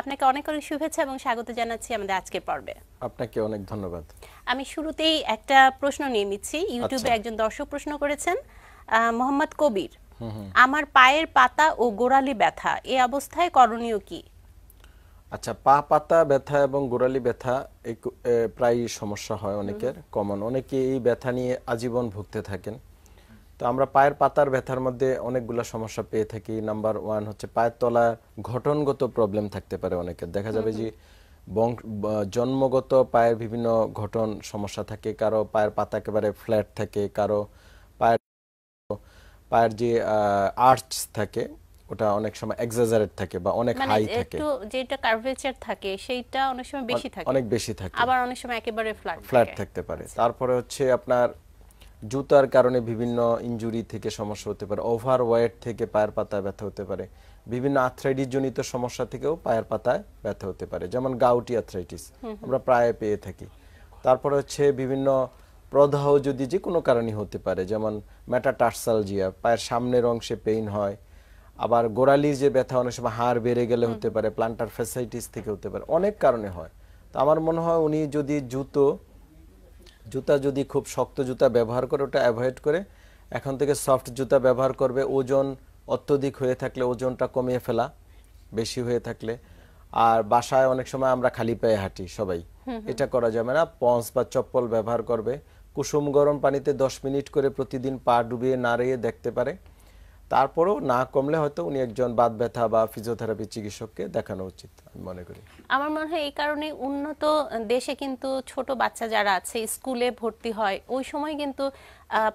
আপনাকে অনেক অনেক শুভেচ্ছা এবং স্বাগত জানাচ্ছি আমাদের আজকের পর্বে। আপনাকে অনেক ধন্যবাদ। আমি শুরুতেই একটা প্রশ্ন নিয়ে নিচ্ছি। ইউটিউবে আচ্ছা। একজন দর্শক প্রশ্ন করেছেন মোহাম্মদ কবির আমার পায়ের পাতা ও গোড়ালি ব্যথা এই অবস্থায় করণীয় কি? আচ্ছা পা পাতা ব্যথা এবং গোড়ালি ব্যথা প্রায় সমস্যা হয় অনেকের কমন। অনেকে এই ব্যথা নিয়ে আজীবন ভুগতে থাকেন। তো আমরা পায়ের পাতার ব্যথার মধ্যে অনেকগুলো সমস্যা পেয়ে থাকি। নাম্বার ওয়ান হচ্ছে পায়ের তলা ঘটনগত প্রবলেম থাকতে পারে অনেকের দেখা যাবে যে জন্মগত পায়ের বিভিন্ন ঘটন সমস্যা থাকে কারও পায়ের পাতা একেবারে ফ্ল্যাট থাকে কারও পায়ের পায়ের যে আর্চ থাকে ওটা অনেক সময় এক্সাজারেট থাকে বা অনেক মানে হাই থাকে। একটু যেটা কার্ভেচার থাকে সেইটা অনেক সময় বেশি থাকে। অনেক বেশি থাকে। আবার অনেক সময় একেবারে ফ্ল্যাট ফ্ল্যাট থাকতে পারে। তারপরে হচ্ছে আপনার জুতার কারণে বিভিন্ন ইনজুরি থেকে সমস্যা হতে পারে ওভার ওয়েট থেকে পায়ের পাতায় ব্যথা হতে পারে বিভিন্ন আর্থ্রাইটিস জনিত সমস্যা থেকেও পায়ের পাতায় ব্যথা হতে পারে যেমন গাউটি আর্থ্রাইটিস আমরা প্রায় পেয়ে থাকি। তারপরে হচ্ছে বিভিন্ন প্রদাহ যদি যে কোনো কারণে হতে পারে যেমন মেটাটার্সালজিয়া পায়ের সামনের অংশে পেইন হয় আবার গোড়ালির যে ব্যথা অনেক সময় হাড় বেড়ে গেলে হতে পারে প্লান্টার ফ্যাসাইটিস থেকে হতে পারে অনেক কারণে হয়। তো আমার মনে হয় উনি যদি জুতো জুতা যদি খুব শক্ত জুতা ব্যবহার করে ওটা অ্যাভয়েড করে এখন থেকে সফট জুতা ব্যবহার করবে। ওজন অত্যধিক হয়ে থাকলে ওজনটা কমিয়ে ফেলা বেশি হয়ে থাকলে। আর বাসায় অনেক সময় আমরা খালি পায়ে হাঁটি সবাই। এটা করা যাবে না। পঞ্চ বা চপ্পল ব্যবহার করবে। কুসুম গরম পানিতে দশ মিনিট করে প্রতিদিন পা ডুবিয়ে নাড়িয়ে দেখতে পারে। তারপরেও না কমলে হয়তো উনি একজন বাত ব্যথা বা ফিজিওথেরাপি চিকিৎসককে দেখানো উচিত আমি মনে করি। আমার মনে হয় এই কারণে উন্নত দেশে কিন্তু ছোট বাচ্চা যারা আছে স্কুলে ভর্তি হয় ওই সময় কিন্তু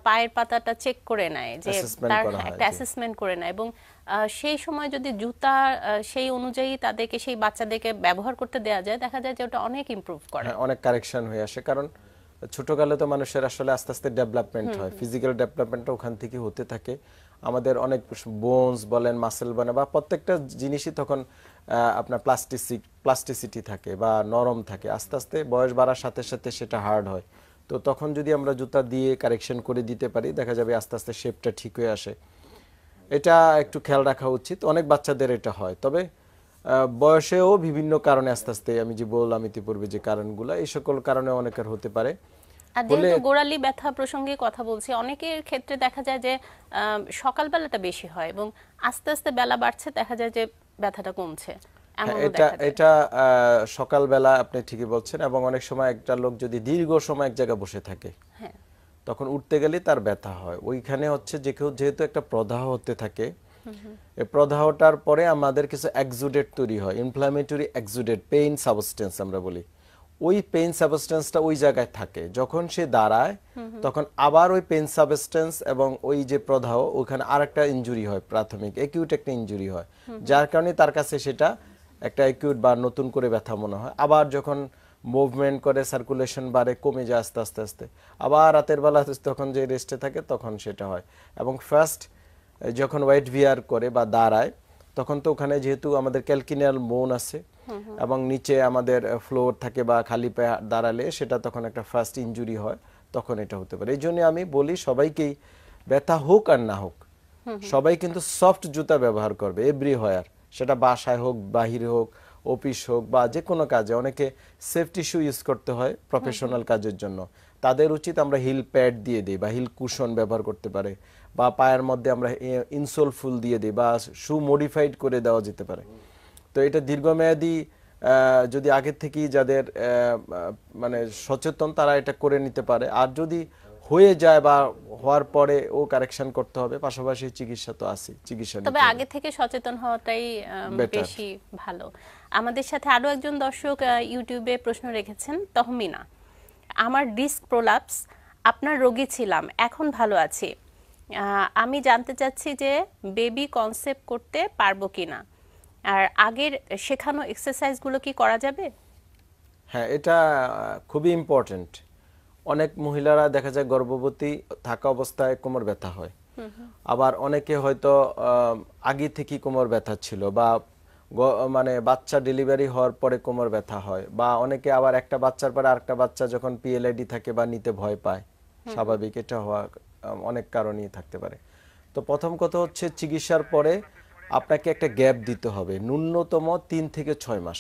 পায়ের পাতাটা চেক করে নেয় যে তার একটা অ্যাসেসমেন্ট করে নেয় এবং সেই সময় যদি জুতা সেই অনুযায়ী তাদেরকে সেই বাচ্চাদেরকে ব্যবহার করতে দেওয়া যায় দেখা যায় যে ওটা অনেক ইমপ্রুভ করে। হ্যাঁ, অনেক কারেকশন হয়ে আসে কারণ ছোটকালে তো মানুষের আসলে আস্তে আস্তে ডেভেলপমেন্ট হয় ফিজিক্যাল ডেভেলপমেন্টটা ওখান থেকে হতে থাকে। আমাদের অনেক বোনস বলেন মাসেল বলেন, বা প্রত্যেকটা জিনিসই তখন আপনার প্লাস্টিসি প্লাস্টিসিটি থাকে বা নরম থাকে। আস্তে আস্তে বয়স বাড়ার সাথে সাথে সেটা হার্ড হয়। তো তখন যদি আমরা জুতা দিয়ে কারেকশন করে দিতে পারি, দেখা যাবে আস্তে আস্তে শেপটা ঠিক হয়ে আসে। এটা একটু খেয়াল রাখা উচিত। অনেক বাচ্চাদের এটা হয়। তবে বয়সেও বিভিন্ন কারণে আস্তে আস্তে আমি যে বললাম ইতিপূর্বে যে কারণগুলো, এই সকল কারণে অনেকের হতে পারে। আর যেহেতু গোড়ালি ব্যথা প্রসঙ্গে কথা বলছি অনেকের ক্ষেত্রে দেখা যায় যে সকালবেলাটা বেশি হয় এবং আস্তে আস্তে বেলা বাড়ছে দেখা যায় যে ব্যথাটা কমছে। হ্যাঁ, এটা এটা সকালবেলা আপনি ঠিকই বলছেন এবং অনেক সময় একটা লোক যদি দীর্ঘ সময় এক জায়গায় বসে থাকে হ্যাঁ। তখন উঠতে গেলে তার ব্যথা হয়। ওইখানে হচ্ছে যে কেউ যেহেতু একটা প্রদাহ হতে থাকে এই প্রদাহটার পরে আমাদের কিছু এক্সুডেট তৈরি হয় ইনফ্লামেটরি এক্সুডেট পেইন সাবস্টেন্স আমরা বলি। ওই পেইন সাবস্টেন্সটা ওই জায়গায় থাকে। যখন সে দাঁড়ায় তখন আবার ওই পেইন সাবস্টেন্স এবং ওই যে প্রদাহ ওখানে আরেকটা ইনজুরি হয় প্রাথমিক একিউট একটা ইনজুরি হয়। যার কারণে তার কাছে সেটা একটা একিউট বা নতুন করে ব্যথা মনে হয়। আবার যখন মুভমেন্ট করে সার্কুলেশন বাড়ে কমে যায় আস্তে আস্তে আস্তে। আবার রাতের বেলা তখন যে রেস্টে থাকে তখন সেটা হয়। এবং ফার্স্ট যখন ওয়েট ভিয়ার করে বা দাঁড়ায় তখন তো ওখানে যেহেতু আমাদের ক্যালকিনিয়াল বোন আছে, এবং নিচে আমাদের ফ্লোর থাকে বা খালি পায়ে দাঁড়ালে সেটা তখন একটা ফার্স্ট ইনজুরি হয়, তখন এটা হতে পারে। এই জন্য আমি বলি সবাইকেই ব্যথা হোক আর না হোক, সবাই কিন্তু সফট জুতা ব্যবহার করবে এভরি হোয়ার সেটা বাসায় হোক, বাহিরে হোক অফিস হোক বা যে কোনো কাজে। অনেকে সেফটি শু ইউজ করতে হয় প্রফেশনাল কাজের জন্য। তাদের উচিত আমরা হিল প্যাড দিয়ে দিই বা হিল কুশন ব্যবহার করতে পারে। বা পায়ের মধ্যে আমরা ইনসোল ফুল দিয়ে দিই বা শু মডিফাইড করে দেওয়া যেতে পারে। তো এটা দীর্ঘমেয়াদী যদি আগের থেকেই যাদের মানে সচেতন তারা এটা করে নিতে পারে। আর যদি হয়ে যায় বা হওয়ার পরে ও কারেকশন করতে হবে পাশাপাশি চিকিৎসা তো আছে চিকিৎসা তবে। আগে থেকে সচেতন হওয়াটাই বেশি ভালো। আমাদের সাথে আরও একজন দর্শক ইউটিউবে প্রশ্ন রেখেছেন তহমিনা। আমার ডিস্ক প্রোলাপস আপনার রোগী ছিলাম এখন ভালো আছি। আমি জানতে চাচ্ছি যে বেবি কনসেপ্ট করতে পারব কিনা। আর আগের শেখানো এক্সারসাইজগুলো কি করা যাবে? হ্যাঁ এটা খুবই ইম্পর্টেন্ট অনেক মহিলারা দেখা যায় গর্ভবতী থাকা অবস্থায় কোমর ব্যথা হয়। আবার অনেকে হয়তো আগে থেকেই কোমর ব্যথা ছিল বা মানে বাচ্চা ডেলিভারি হওয়ার পরে কোমর ব্যথা হয় বা অনেকে আবার একটা বাচ্চার পরে আরেকটা বাচ্চা যখন পিএলআইডি থাকে বা নিতে ভয় পায়। স্বাভাবিক এটা হওয়া অনেক কারণই থাকতে পারে। তো প্রথম কথা হচ্ছে চিকিৎসার পরে আপনাকে একটা গ্যাপ দিতে হবে ন্যূনতম তিন থেকে ছয় মাস।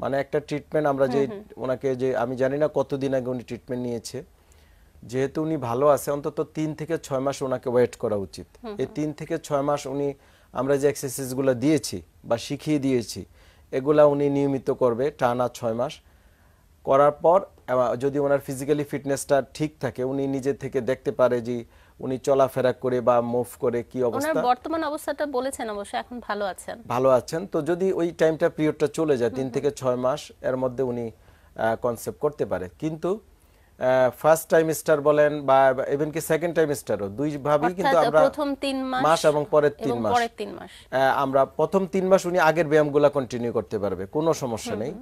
মানে একটা ট্রিটমেন্ট আমরা যে ওনাকে যে আমি জানি না কতদিন আগে উনি ট্রিটমেন্ট নিয়েছে। যেহেতু উনি ভালো আছে অন্তত তিন থেকে ছয় মাস ওনাকে ওয়েট করা উচিত। এই তিন থেকে ছয় মাস উনি আমরা যে এক্সারসাইজগুলো দিয়েছি বা শিখিয়ে দিয়েছি এগুলা উনি নিয়মিত করবে টানা ছয় মাস। করার পর যদি ওনার ফিজিক্যালি ফিটনেসটা ঠিক থাকে উনি নিজে থেকে দেখতে পারে যে উনি চলাফেরা করে বা মুভ করে কি ওনার অবস্থা। বর্তমান অবস্থাটা বলেছেন অবশ্য এখন ভালো আছেন। ভালো আছেন। তো যদি ওই টাইমটা পিরিয়ডটা চলে যায় তিন থেকে ছয় মাস এর মধ্যে উনি কনসেপ্ট করতে পারে। কিন্তু ফার্স্ট টাইম স্টার বলেন বা ইভেন কি সেকেন্ড টাইম স্টারও দুই ভাবেই কিন্তু আমরা প্রথম তিন মাস মাস এবং পরের তিন মাস। পরের তিন মাস। আহ, আমরা প্রথম তিন মাস উনি আগের ব্যায়ামগুলা কন্টিনিউ করতে পারবে কোনো সমস্যা নেই।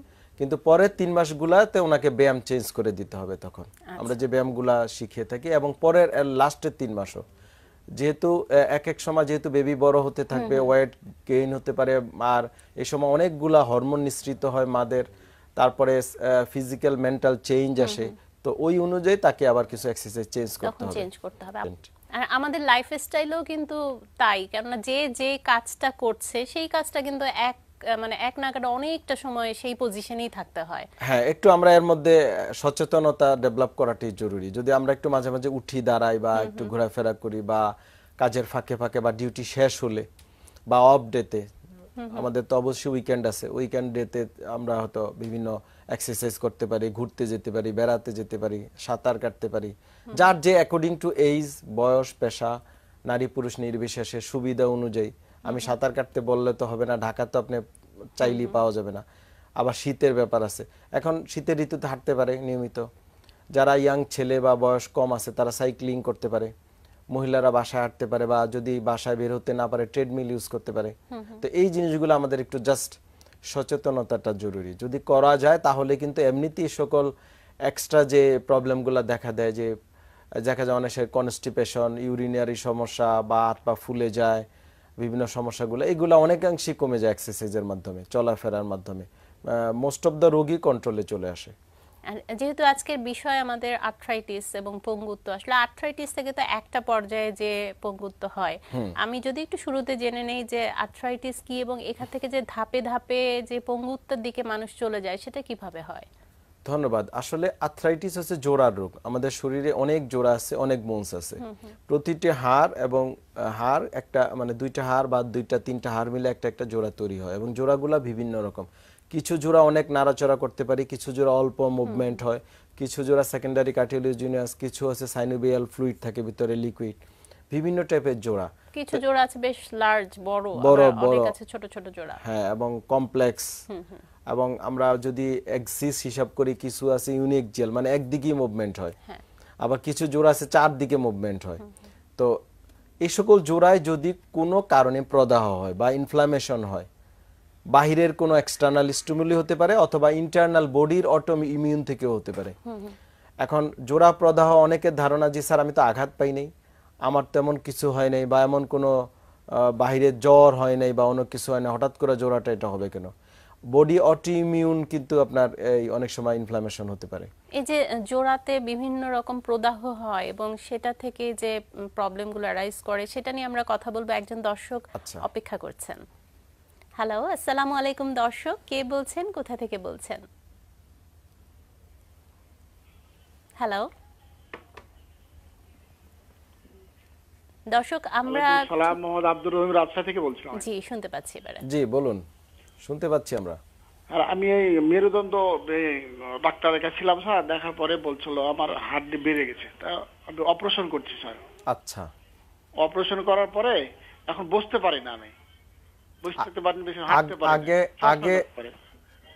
কিন্তু পরের তিন মাসগুলাতে ওনাকে ব্যায়াম চেঞ্জ করে দিতে হবে তখন। আমরা যে ব্যায়ামগুলা শিখিয়ে থাকি এবং পরের লাস্টের তিন মাসও। যেহেতু এক এক সময় যেহেতু বেবি বড় হতে থাকবে ওয়েট গেইন হতে পারে আর এই সময় অনেকগুলা হরমোন নিঃসৃত হয় মাদের তারপরে ফিজিক্যাল মেন্টাল চেঞ্জ আসে। তো ওই অনুযায়ী তাকে আবার কিছু এক্সারসাইজ চেঞ্জ করতে হবে। চেঞ্জ করতে হবে। আর আমাদের লাইফ স্টাইলও কিন্তু তাই কেননা যে যে কাজটা করছে সেই কাজটা কিন্তু এক মানে এক নাগাড়ে অনেকটা সময় সেই পজিশনেই থাকতে হয়। হ্যাঁ একটু আমরা এর মধ্যে সচেতনতা ডেভেলপ করাটাই জরুরি। যদি আমরা একটু মাঝে মাঝে উঠি দাঁড়াই বা একটু ঘোরাফেরা করি বা কাজের ফাঁকে ফাঁকে বা ডিউটি শেষ হলে বা অফ ডেতে আমাদের তো অবশ্যই উইকেন্ড আছে। উইকেন্ড ডেতে আমরা হয়তো বিভিন্ন এক্সারসাইজ করতে পারি ঘুরতে যেতে পারি বেড়াতে যেতে পারি সাঁতার কাটতে পারি। যার যে অ্যাকর্ডিং টু এইজ বয়স পেশা নারী পুরুষ নির্বিশেষে সুবিধা অনুযায়ী আমি সাঁতার কাটতে বললে তো হবে না ঢাকা তো আপনি চাইলেই পাওয়া যাবে না। আবার শীতের ব্যাপার আছে। এখন শীতের ঋতুতে হাঁটতে পারে নিয়মিত। যারা ইয়াং ছেলে বা বয়স কম আছে তারা সাইক্লিং করতে পারে। মহিলারা বাসায় হাঁটতে পারে বা যদি বাসায় বের হতে না পারে ট্রেডমিল ইউজ করতে পারে। তো এই জিনিসগুলো আমাদের একটু জাস্ট সচেতনতাটা জরুরি। যদি করা যায় তাহলে কিন্তু এমনিতেই সকল এক্সট্রা যে প্রবলেমগুলো দেখা দেয় যে দেখা যায় অনেক কনস্টিপেশন ইউরিনারি সমস্যা বা হাত পা ফুলে যায় বিভিন্ন সমস্যাগুলো এগুলো অনেকাংশেই কমে যায় এক্সারসাইজের মাধ্যমে চলাফেরার মাধ্যমে। মোস্ট অফ দ্য রোগী কন্ট্রোলে চলে আসে। যেহেতু আজকের বিষয় আমাদের আর্থ্রাইটিস এবং পঙ্গুত্ব আসলে আর্থ্রাইটিস থেকে তো একটা পর্যায়ে যে পঙ্গুত্ব হয়। আমি যদি একটু শুরুতে জেনে নেই যে আর্থ্রাইটিস কি এবং এখান থেকে যে ধাপে ধাপে যে পঙ্গুত্বের দিকে মানুষ চলে যায় সেটা কীভাবে হয়? ধন্যবাদ। আসলে আর্থ্রাইটিস হচ্ছে জোড়ার রোগ। আমাদের শরীরে অনেক জোড়া আছে অনেক বোনস আছে। প্রতিটি হাড় এবং হাড় একটা মানে দুইটা হাড় বা দুইটা তিনটা হাড় মিলে একটা একটা জোড়া তৈরি হয় এবং জোড়াগুলা বিভিন্ন রকম। কিছু জোড়া অনেক নাড়াচড়া করতে পারি কিছু জোড়া অল্প মুভমেন্ট হয় কিছু জোড়া সেকেন্ডারি কার্টিওলিজিনিয়াস কিছু আছে সাইনোবিয়াল ফ্লুইড থাকে ভিতরে লিকুইড বিভিন্ন টাইপের জোড়া। কিছু জোড়া আছে বেশ লার্জ বড় বড়, অনেক বড়। আছে ছোট ছোট জোড়া। হ্যাঁ এবং কমপ্লেক্স এবং আমরা যদি এক্সিস হিসাব করি কিছু আছে ইউনিক জেল মানে একদিকেই মুভমেন্ট হয়। হ্যাঁ। আবার কিছু জোড়া আছে চারদিকে মুভমেন্ট হয়। তো এই সকল জোড়ায় যদি কোনো কারণে প্রদাহ হয় বা ইনফ্লামেশন হয় বাহিরের কোনো এক্সটার্নাল স্টিমুলি হতে পারে অথবা ইন্টারনাল বডির অটো ইমিউন থেকেও হতে পারে। এখন জোড়া প্রদাহ অনেকের ধারণা যে স্যার আমি তো আঘাত পাই নাই। আমার তেমন কিছু হয় নাই বা এমন কোনো আহ, বাহিরের জ্বর হয় নাই বা অন্য কিছু হয় না হঠাৎ করে জোড়াটা এটা হবে কেন? বডি অটো ইমিউন কিন্তু আপনার এই অনেক সময় ইনফ্লামেশন হতে পারে। এই যে জোড়াতে বিভিন্ন রকম প্রদাহ হয় এবং সেটা থেকে যে প্রবলেমগুলো অ্যারাইজ করে সেটা নিয়ে আমরা কথা বলব। একজন দর্শক আচ্ছা। অপেক্ষা করছেন। হ্যালো আসসালামু আলাইকুম দর্শক। কে বলছেন? কোথা থেকে বলছেন? হ্যালো দর্শক আমরা সালাম মোহাম্মদ আব্দুর রহিম রাজশাহী থেকে বলছিলাম। জি শুনতে পাচ্ছি এবারে। জি বলুন শুনতে পাচ্ছি আমরা। আর আমি এই মেরুদণ্ড ডাক্তারের কাছে ছিলাম স্যার দেখার পরে বলছিল আমার হাড্ডি বেড়ে গেছে। তা আমি অপারেশন করছি স্যার। আচ্ছা। অপারেশন করার পরে এখন বসতে পারি না আমি। বসতে পারি না বেশি হাঁটতে পারি আগে- আগে-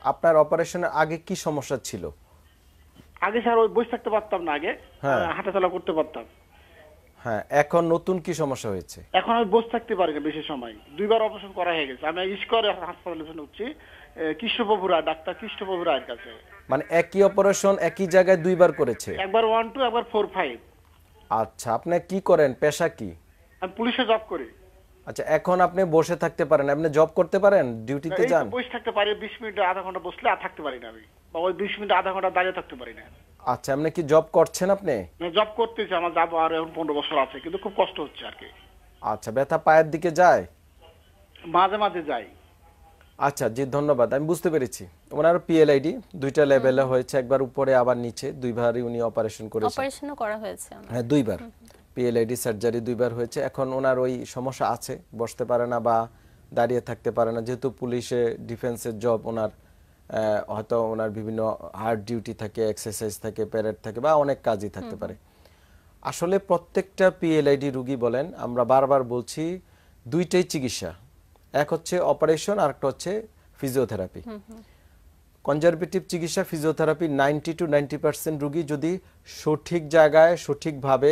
আপনার অপারেশনের আগে কি সমস্যা ছিল? আগে স্যার ওই বসে থাকতে পারতাম না আগে। হ্যাঁ। হাঁটাচলা করতে পারতাম। হ্যাঁ এখন নতুন কি সমস্যা হয়েছে? এখন আমি বসে থাকতে পারি না বেশি সময়। দুইবার অপারেশন করা হয়ে গেছে। আমি ইস্কর হাসপাতালে উঠছি কৃষ্ণপ্রভু রায় ডাক্তার কৃষ্ণপ্রভু রায়ের কাছে। মানে একই অপারেশন একই জায়গায় দুইবার করেছে? একবার ওয়ান টু একবার ফোর ফাইভ আচ্ছা আপনি কি করেন? পেশা কি? আমি পুলিশে জব করি। আচ্ছা এখন আপনি বসে থাকতে পারেন। আপনি জব করতে পারেন? ডিউটিতে যান? বসে থাকতে পারি বিশ মিনিট আধা ঘণ্টা বসলে আর থাকতে পারি না আমি। বা ওই বিশ মিনিট আধা ঘণ্টা দাঁড়িয়ে থাকতে পারি না। আচ্ছা আপনি কি জব করছেন আপনি? জব করতেছি আমার যাব আর এখন পনেরো বছর আছে কিন্তু খুব কষ্ট হচ্ছে আর কি। আচ্ছা ব্যথা পায়ের দিকে যায়? মাঝে মাঝে যাই। আচ্ছা জি ধন্যবাদ আমি বুঝতে পেরেছি। ওনার পিএলআইডি দুইটা লেভেলে হয়েছে একবার উপরে আবার নিচে দুইবারই উনি অপারেশন করেছেন। অপারেশনও করা হয়েছে। হ্যাঁ দুইবার। পিএলআইডি সার্জারি দুইবার হয়েছে এখন ওনার ওই সমস্যা আছে বসতে পারে না বা দাঁড়িয়ে থাকতে পারে না যেহেতু পুলিশে ডিফেন্সের জব ওনার হয়তো ওনার বিভিন্ন হার্ড ডিউটি থাকে এক্সারসাইজ থাকে প্যারেড থাকে বা অনেক কাজই থাকতে পারে। আসলে প্রত্যেকটা পিএলআইডি রুগী বলেন আমরা বারবার বলছি দুইটাই চিকিৎসা। এক হচ্ছে অপারেশন আর একটা হচ্ছে ফিজিওথেরাপি কনজারভেটিভ চিকিৎসা physiotherapy ninety two ninety percent রুগী যদি সঠিক জায়গায় সঠিকভাবে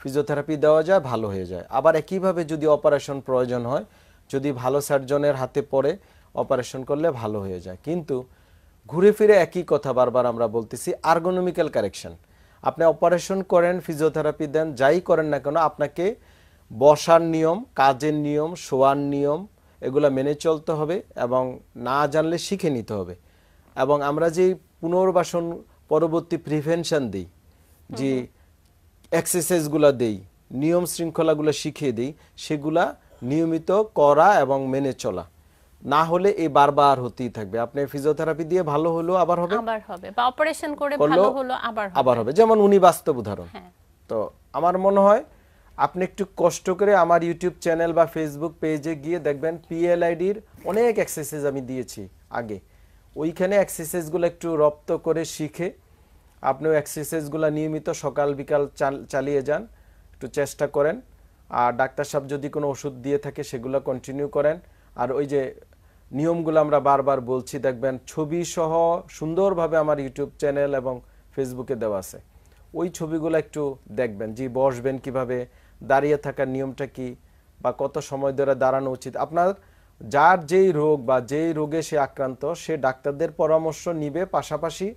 ফিজিওথেরাপি দেওয়া যায় ভালো হয়ে যায়। আবার একইভাবে যদি অপারেশন প্রয়োজন হয় যদি ভালো সার্জনের হাতে পড়ে অপারেশন করলে ভালো হয়ে যায়। কিন্তু ঘুরে ফিরে একই কথা বারবার আমরা বলতেছি আর্গোনমিক্যাল কারেকশন আপনি অপারেশন করেন ফিজিওথেরাপি দেন যাই করেন না কেন আপনাকে বসার নিয়ম কাজের নিয়ম শোয়ার নিয়ম এগুলো মেনে চলতে হবে এবং না জানলে শিখে নিতে হবে। এবং আমরা যে পুনর্বাসন পরবর্তী প্রিভেনশন দিই যে এক্সারসাইজগুলো দেই নিয়ম শৃঙ্খলাগুলো শিখিয়ে দিই সেগুলা নিয়মিত করা এবং মেনে চলা। না হলে এই বারবার হতেই থাকবে। আপনি ফিজিওথেরাপি দিয়ে ভালো হলো আবার হবে। আবার হবে বা অপারেশন করে ভালো হলো আবার হবে। আবার হবে। যেমন উনি বাস্তব উদাহরণ। হ্যাঁ। তো আমার মনে হয় আপনি একটু কষ্ট করে আমার ইউটিউব চ্যানেল বা ফেসবুক পেজে গিয়ে দেখবেন পিএলআইডির অনেক এক্সারসাইজ আমি দিয়েছি আগে। ওইখানে এক্সারসাইজগুলো একটু রপ্ত করে শিখে আপনিও এক্সারসাইজগুলো নিয়মিত সকাল বিকাল চালিয়ে যান একটু চেষ্টা করেন। আর ডাক্তার সাহেব যদি কোনো ওষুধ দিয়ে থাকে সেগুলো কন্টিনিউ করেন। আর ওই যে নিয়মগুলো আমরা বারবার বলছি, দেখবেন ছবি সহ সুন্দরভাবে আমার ইউটিউব চ্যানেল এবং ফেসবুকে দেওয়া আছে। ওই ছবিগুলো একটু দেখবেন, যে বসবেন কীভাবে, দাঁড়িয়ে থাকার নিয়মটা কি বা কত সময় ধরে দাঁড়ানো উচিত। আপনার যার যেই রোগ বা যেই রোগে সে আক্রান্ত, সে ডাক্তারদের পরামর্শ নিবে, পাশাপাশি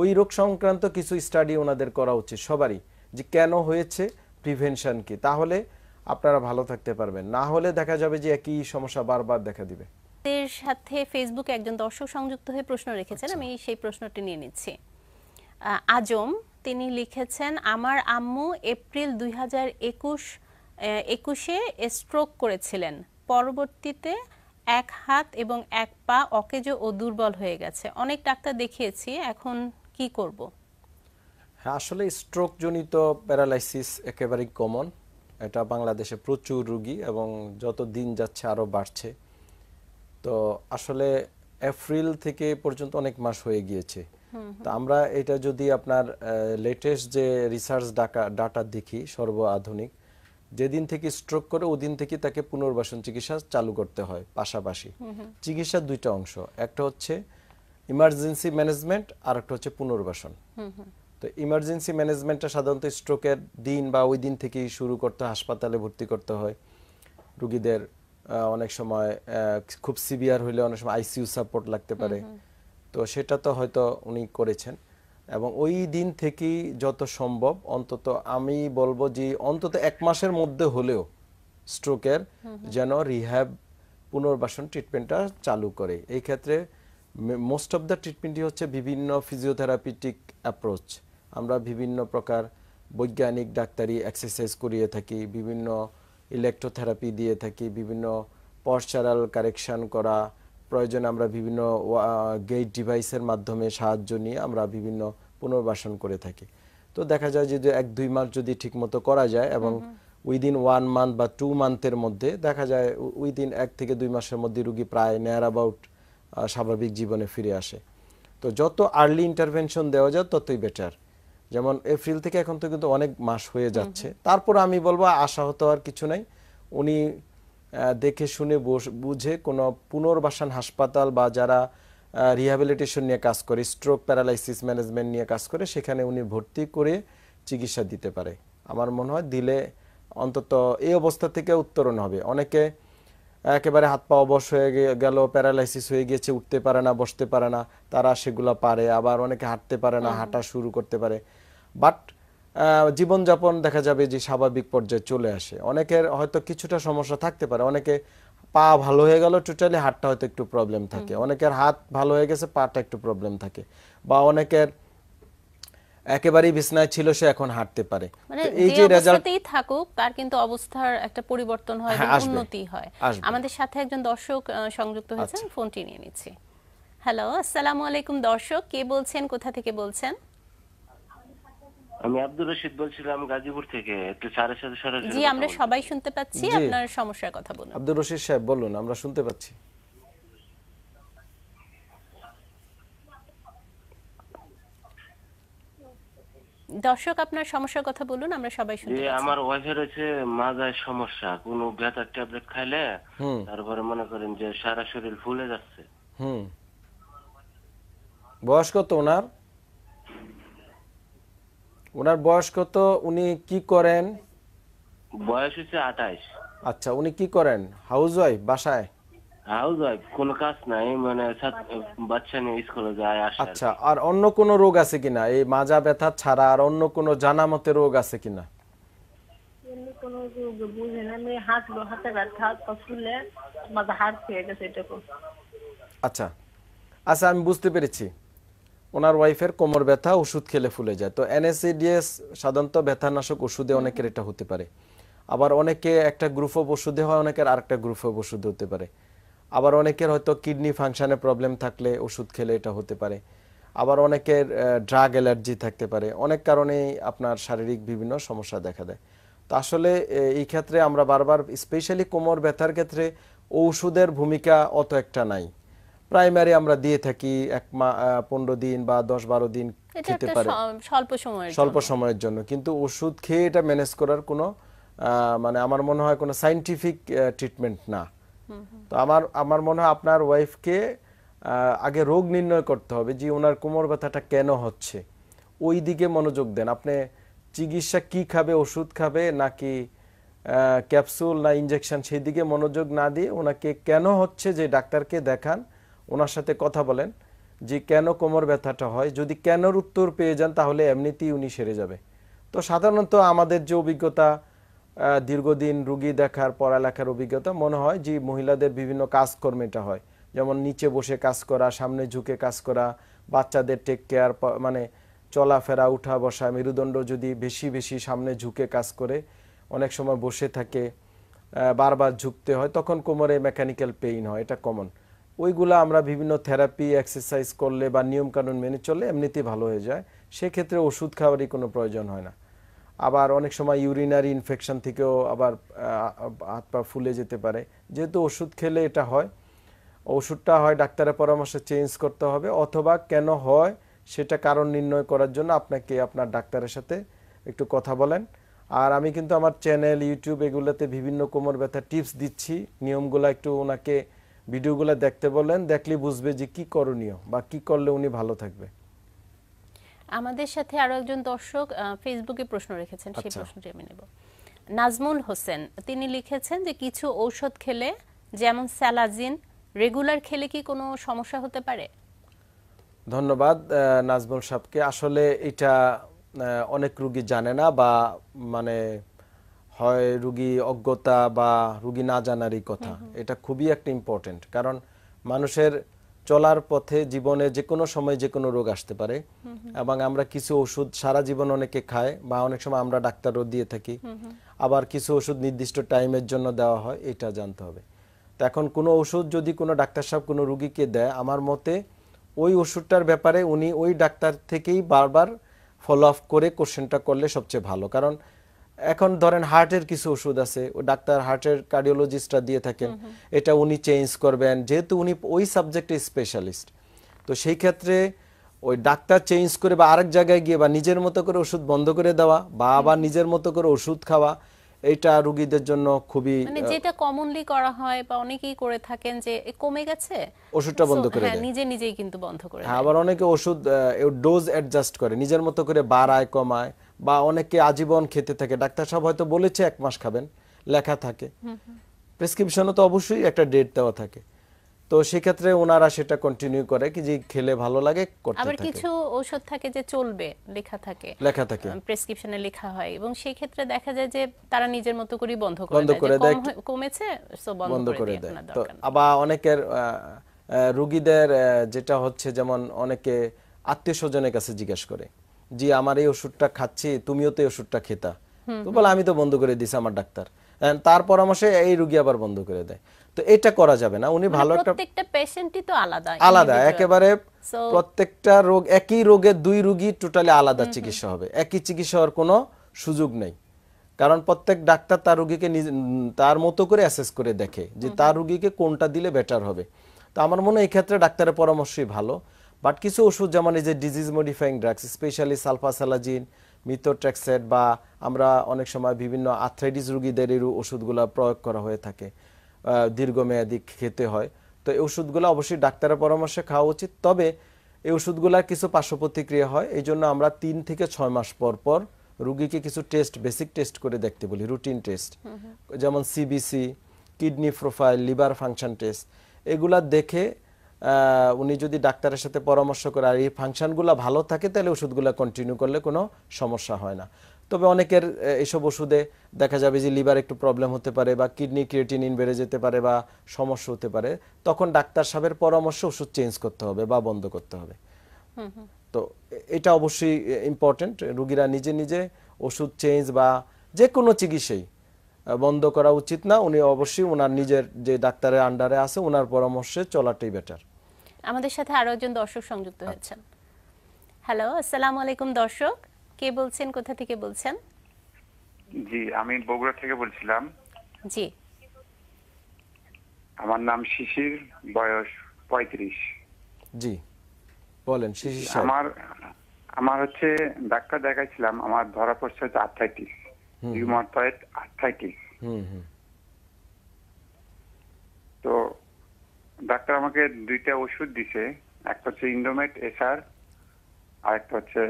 ওই রোগ সংক্রান্ত কিছু স্টাডি ওনাদের করা উচিত সবারই, যে কেন হয়েছে প্রিভেনশন কি। তাহলে আপনারা ভালো থাকতে পারবেন। না হলে দেখা যাবে যে একই সমস্যা বারবার দেখা দিবে। এর সাথে ফেসবুকে একজন দর্শক সংযুক্ত হয়ে প্রশ্ন রেখেছেন আচ্ছা। আমি সেই প্রশ্নটি নিয়ে নিচ্ছি। আজম তিনি লিখেছেন আমার আম্মু এপ্রিল দুই হাজার একুশ একুশে স্ট্রোক করেছিলেন। পরবর্তীতে এক হাত এবং এক পা অকেজো ও দুর্বল হয়ে গেছে। অনেক ডাক্তার দেখিয়েছি এখন কি করব? হ্যাঁ আসলে স্ট্রোকজনিত প্যারালাইসিস একেবারেই কমন এটা বাংলাদেশে প্রচুর রুগী এবং যত দিন যাচ্ছে আরও বাড়ছে। তো আসলে এপ্রিল থেকে পর্যন্ত অনেক মাস হয়ে গিয়েছে। তো আমরা এটা যদি আপনার লেটেস্ট যে রিসার্চ ডাটা ডাটা দেখি সর্ব আধুনিক যেদিন থেকে স্ট্রোক করে ওদিন থেকে তাকে পুনর্বাসন চিকিৎসা চালু করতে হয় পাশাপাশি। চিকিৎসার দুইটা অংশ একটা হচ্ছে ইমার্জেন্সি ম্যানেজমেন্ট আর একটা হচ্ছে পুনর্বাসন। তো ইমার্জেন্সি ম্যানেজমেন্টটা সাধারণত স্ট্রোকের দিন বা ওই দিন থেকেই শুরু করতে হাসপাতালে ভর্তি করতে হয়। রুগীদের অনেক সময় খুব সিভিয়ার হলে অনেক সময় আইসিইউ সাপোর্ট লাগতে পারে। তো সেটা তো হয়তো উনি করেছেন। এবং ওই দিন থেকেই যত সম্ভব অন্তত আমি বলব যে অন্তত এক মাসের মধ্যে হলেও স্ট্রোকের যেন রিহ্যাব পুনর্বাসন ট্রিটমেন্টটা চালু করে। এই ক্ষেত্রে মোস্ট অফ দ্য ট্রিটমেন্টই হচ্ছে বিভিন্ন ফিজিওথেরাপিটিক অ্যাপ্রোচ আমরা বিভিন্ন প্রকার বৈজ্ঞানিক ডাক্তারি এক্সারসাইজ করিয়ে থাকি বিভিন্ন ইলেকট্রোথেরাপি দিয়ে থাকি বিভিন্ন পশ্চারাল কারেকশন করা প্রয়োজনে আমরা বিভিন্ন গেট ডিভাইসের মাধ্যমে সাহায্য নিয়ে আমরা বিভিন্ন পুনর্বাসন করে থাকি। তো দেখা যায় যে এক দুই মাস যদি ঠিকমতো করা যায় এবং উইদিন ওয়ান মান্থ বা টু মান্থের মধ্যে দেখা যায় উইদিন এক থেকে দুই মাসের মধ্যে রুগী প্রায় নেয়ার অ্যাবাউট স্বাভাবিক জীবনে ফিরে আসে। তো যত আর্লি ইন্টারভেনশন দেওয়া যায় ততই বেটার যেমন এপ্রিল থেকে এখন তো কিন্তু অনেক মাস হয়ে যাচ্ছে। তারপর আমি বলব আশাহত আর কিছু নাই। উনি দেখে শুনে বুঝে কোনো পুনর্বাসন হাসপাতাল বা যারা রিহ্যাবিলিটেশন নিয়ে কাজ করে স্ট্রোক প্যারালাইসিস ম্যানেজমেন্ট নিয়ে কাজ করে সেখানে উনি ভর্তি করে চিকিৎসা দিতে পারে। আমার মনে হয় দিলে অন্তত এই অবস্থা থেকে উত্তরণ হবে। অনেকে একেবারে হাত পা অবশ হয়ে গেল প্যারালাইসিস হয়ে গেছে উঠতে পারে না বসতে পারে না তারা সেগুলো পারে। আবার অনেকে হাঁটতে পারে না হাঁটা শুরু করতে পারে। বাট জীবনযাপন দেখা যাবে যে স্বাভাবিক পর্যায়ে চলে আসে। অনেকের হয়তো কিছুটা সমস্যা থাকতে পারে। অনেকে পা ভালো হয়ে গেল টোটালি হাতটা হয়তো একটু প্রবলেম থাকে। অনেকের হাত ভালো হয়ে গেছে পাটা একটু প্রবলেম থাকে। বা অনেকের একেবারেই বিছনায় ছিল সে এখন হাঁটতে পারে। মানে এই যে যে রেজাল্ট অবস্থাতেই থাকুক তার কিন্তু অবস্থার একটা পরিবর্তন হয় হ্যাঁ। উন্নতি হয়। আমাদের সাথে একজন দর্শক সংযুক্ত হয়েছেন আচ্ছা। ফোনটি নিয়ে নিচ্ছি। হ্যালো আসসালামু আলাইকুম দর্শক। কে বলছেন কোথা থেকে বলছেন? আমি আব্দুর রশিদ বলছিলাম গাজীপুর থেকে একটু স্যারের সাথে সরাসরি জি আমরা সবাই শুনতে পাচ্ছি আপনার সমস্যার কথা বলুন। আব্দুর রশিদ সাহেব বলুন আমরা শুনতে পাচ্ছি। দর্শক আপনার সমস্যার কথা বলুন আমরা সবাই শুনতে পাচ্ছি। আমার ওয়াইফের হচ্ছে মাজায় সমস্যা কোনো ব্যথার ট্যাবলেট খাইলে হুম। তারপরে মনে করেন যে সারা শরীর ফুলে যাচ্ছে। হুম। বয়স কত ওনার? ওনার বয়স কত? উনি কি করেন? বয়স হচ্ছে আঠাইশ। আচ্ছা উনি কি করেন? হাউস ওয়াইফ বাসায়? হাউস ওয়াইফ কোনো কাজ নাই মানে বাচ্চা নিয়ে স্কুলে যায় আসে আচ্ছা আর অন্য কোনো রোগ আছে কিনা? এই মাজা ব্যথা ছাড়া আর অন্য কোনো জানা মতে রোগ আছে কিনা? এমনি কোনো রোগ বুঝে না আমি হাঁটলো হাতে ব্যথা হাত পা ফুলে মাথা হাড় খেয়ে গেছে এটুকু। আচ্ছা। আচ্ছা আমি বুঝতে পেরেছি। ওনার ওয়াইফের কোমর ব্যথা, ওষুধ খেলে ফুলে যায়। তো এনএসিডিএস সাধারণত ব্যথানাশক ওষুধে অনেকের এটা হতে পারে। আবার অনেকে একটা গ্রুপ অফ ওষুধে হয়, অনেকের আরেকটা গ্রুপ অফ ওষুধে হতে পারে। আবার অনেকের হয়তো কিডনি ফাংশনে প্রবলেম থাকলে ওষুধ খেলে এটা হতে পারে। আবার অনেকের ড্রাগ অ্যালার্জি থাকতে পারে। অনেক কারণেই আপনার শারীরিক বিভিন্ন সমস্যা দেখা দেয়। তো আসলে এই ক্ষেত্রে আমরা বারবার স্পেশালি কোমর ব্যথার ক্ষেত্রে ঔষধের ভূমিকা অত একটা নাই। প্রাইমারি আমরা দিয়ে থাকি এক পনেরো দিন বা দশ বারো দিন খেতে পারে। স্বল্প সময়ের স্বল্প জন্য। সময়ের জন্য। কিন্তু ওষুধ খেয়ে এটা ম্যানেজ করার কোনো মানে আমার মনে হয় কোনো সাইন্টিফিক ট্রিটমেন্ট না। তো আমার আমার মনে হয় আপনার ওয়াইফকে আগে রোগ নির্ণয় করতে হবে যে ওনার কোমর ব্যথাটা কেন হচ্ছে। ওই দিকে মনোযোগ দেন। আপনি চিকিৎসা কি খাবে ওষুধ খাবে নাকি ক্যাপসুল না ইনজেকশন সেই দিকে মনোযোগ না দিয়ে ওনাকে কেন হচ্ছে যে ডাক্তারকে দেখান ওনার সাথে কথা বলেন যে কেন কোমর ব্যথাটা হয়, যদি কেনর উত্তর পেয়ে যান তাহলে এমনিতেই উনি সেরে যাবে। তো সাধারণত আমাদের যে অভিজ্ঞতা দীর্ঘদিন রুগী দেখার, পড়ালেখার অভিজ্ঞতা, মনে হয় যে মহিলাদের বিভিন্ন কাজকর্মেটা হয়। যেমন নিচে বসে কাজ করা, সামনে ঝুঁকে কাজ করা, বাচ্চাদের টেক কেয়ার মানে চলাফেরা, উঠা বসা, মেরুদণ্ড যদি বেশি বেশি সামনে ঝুঁকে কাজ করে, অনেক সময় বসে থাকে বারবার ঝুঁকতে হয়, তখন কোমরে মেকানিক্যাল পেইন হয়, এটা কমন ওইগুলো আমরা বিভিন্ন থেরাপি এক্সারসাইজ করলে বা নিয়মকানুন মেনে চললে এমনিতেই ভালো হয়ে যায়। সেক্ষেত্রে ওষুধ খাওয়ারই কোনো প্রয়োজন হয় না। আবার অনেক সময় ইউরিনারি ইনফেকশন থেকেও আবার হাত পা ফুলে যেতে পারে। যেহেতু ওষুধ খেলে এটা হয়, ওষুধটা হয়, ডাক্তারের পরামর্শে চেঞ্জ করতে হবে, অথবা কেন হয় সেটা কারণ নির্ণয় করার জন্য আপনাকে আপনার ডাক্তারের সাথে একটু কথা বলেন। আর আমি কিন্তু আমার চ্যানেল ইউটিউব এগুলোতে বিভিন্ন কোমর ব্যথা টিপস দিচ্ছি। নিয়মগুলো একটু ওনাকে ভিডিওগুলো দেখতে বলেন দেখলে বুঝবে যে কি করণীয় বা কি করলে উনি ভালো থাকবে। আমাদের সাথে আরও একজন দর্শক ফেসবুকে প্রশ্ন রেখেছেন সেই আচ্ছা। প্রশ্নটি আমি নেব। নাজমুল হোসেন তিনি লিখেছেন যে কিছু ঔষধ খেলে যেমন স্যালাজিন রেগুলার খেলে কি কোনো সমস্যা হতে পারে? ধন্যবাদ নাজমুল সাহেবকে। আসলে এটা অনেক রুগী জানে না বা মানে হয় রুগী অজ্ঞতা বা রুগী না জানারই কথা। এটা খুবই একটা ইম্পর্টেন্ট কারণ মানুষের চলার পথে জীবনে যে কোনো সময় যে কোনো রোগ আসতে পারে। এবং আমরা কিছু ওষুধ সারা জীবন অনেকে খায় বা অনেক সময় আমরা ডাক্তারও দিয়ে থাকি। আবার কিছু ওষুধ নির্দিষ্ট টাইমের জন্য দেওয়া হয় এটা জানতে হবে। তো এখন কোনো ওষুধ যদি কোনো ডাক্তার সাহেব কোনো রুগীকে দেয় আমার মতে ওই ওষুধটার ব্যাপারে উনি ওই ডাক্তার থেকেই বারবার ফলো আপ করে কোশ্চেনটা করলে সবচেয়ে ভালো। কারণ এখন ধরেন হার্টের কিছু ওষুধ আছে ও ডাক্তার হার্টের কার্ডিওলজিস্টরা দিয়ে থাকেন। এটা উনি চেঞ্জ করবেন যেহেতু উনি ওই সাবজেক্টে স্পেশালিস্ট। তো সেই ক্ষেত্রে ওই ডাক্তার চেঞ্জ করে বা আরেক জায়গায় গিয়ে বা নিজের মতো করে ওষুধ বন্ধ করে দেওয়া বা আবার নিজের মতো করে ওষুধ খাওয়া এইটা রুগীদের জন্য খুবই মানে যেটা কমনলি করা হয় বা অনেকেই করে থাকেন যে কমে গেছে? ওষুধটা বন্ধ করে হ্যাঁ দেয়। নিজে নিজেই কিন্তু বন্ধ করে হ্যাঁ দেয়। আবার অনেকে ওষুধ ডোজ অ্যাডজাস্ট করে নিজের মতো করে বাড়ায় কমায়। বা অনেকে আজীবন খেতে থাকে। ডাক্তার সাহেব হয়তো বলেছে এক মাস খাবেন লেখা থাকে। প্রেসক্রিপশনে তো অবশ্যই একটা ডেট দেওয়া থাকে। তো সেক্ষেত্রে ওনারা সেটা কন্টিনিউ করে কি যে খেলে ভালো লাগে করতে আবার কিছু ঔষধ থাকে যে চলবে লেখা থাকে। লেখা থাকে। প্রেসক্রিপশনে লেখা হয় এবং সেই ক্ষেত্রে দেখা যায় যে তারা নিজের মতো করে বন্ধ করে বন্ধ করে দেয়। কমেছে সো বন্ধ করে দেয় তো আবার অনেকের রুগীদের যেটা হচ্ছে যেমন অনেকে আত্মীয় স্বজনের কাছে জিজ্ঞেস করে। জি আমার এই ওষুধটা খাচ্ছি তুমিও তো এই ওষুধটা খেতা। তো বলে আমি তো বন্ধ করে দিছি আমার ডাক্তার। তার পরামর্শে এই রুগী আবার বন্ধ করে দেয়। তো এটা করা যাবে না উনি ভালো একটা প্রত্যেকটা পেশেন্টই তো আলাদা আলাদা একেবারে প্রত্যেকটা রোগ একই রোগের দুই রুগী টোটালি আলাদা চিকিৎসা হবে। একই চিকিৎসা হওয়ার কোনো সুযোগ নেই। কারণ প্রত্যেক ডাক্তার তার রুগীকে তার মতো করে অ্যাসেস করে দেখে যে তার রুগীকে কোনটা দিলে বেটার হবে। তো আমার মনে হয় এই ক্ষেত্রে ডাক্তারের পরামর্শই ভালো। বাট কিছু ওষুধ যেমন এই যে disease modifying drugs specially sulfasalazine methotrexate বা আমরা অনেক সময় বিভিন্ন আর্থ্রাইটিস রুগীদের এই ওষুধগুলো প্রয়োগ করা হয়ে থাকে দীর্ঘমেয়াদী খেতে হয়। তো এই ওষুধগুলো অবশ্যই ডাক্তারের পরামর্শে খাওয়া উচিত। তবে এই ওষুধগুলোর কিছু পার্শ্ব প্রতিক্রিয়া হয় এই জন্য আমরা তিন থেকে ছয় মাস পর পর রুগীকে কিছু টেস্ট বেসিক টেস্ট করে দেখতে বলি রুটিন টেস্ট যেমন CBC kidney profile liver function test এগুলা দেখে উনি যদি ডাক্তারের সাথে পরামর্শ করে আর এই ফাংশনগুলো ভালো থাকে তাহলে ওষুধগুলো কন্টিনিউ করলে কোনো সমস্যা হয় না। তবে অনেকের এইসব ওষুধে দেখা যাবে যে লিভার একটু প্রবলেম হতে পারে বা কিডনি ক্রিয়েটিনিন বেড়ে যেতে পারে বা সমস্যা হতে পারে তখন ডাক্তার সাহেবের পরামর্শ ওষুধ চেঞ্জ করতে হবে বা বন্ধ করতে হবে। তো এটা অবশ্যই ইম্পর্টেন্ট রুগীরা নিজে নিজে ওষুধ চেঞ্জ বা যে কোনো চিকিৎসাই বন্ধ করা উচিত না। উনি অবশ্যই ওনার নিজের যে ডাক্তারের আন্ডারে আছে ওনার পরামর্শে চলাটাই বেটার আমাদের সাথে আরও একজন দর্শক সংযুক্ত হয়েছেন। হ্যালো আসসালামু আলাইকুম দর্শক। কে বলছেন? কোথা থেকে বলছেন? জি আমি বগুড়া থেকে বলছিলাম। জি। আমার নাম শিশির বয়স পঁয়ত্রিশ। জি বলেন শিশির আমার আমার হচ্ছে ডাক্তার দেখাইছিলাম আমার ধরা পড়ছে হচ্ছে আর্থাইটিস রিউমাটয়েড আর্থাইটিস হুম হুম। তো ডাক্তার আমাকে দুইটা ওষুধ দিছে। একটা হচ্ছে ইন্ডোমেট এসআর আর একটা হচ্ছে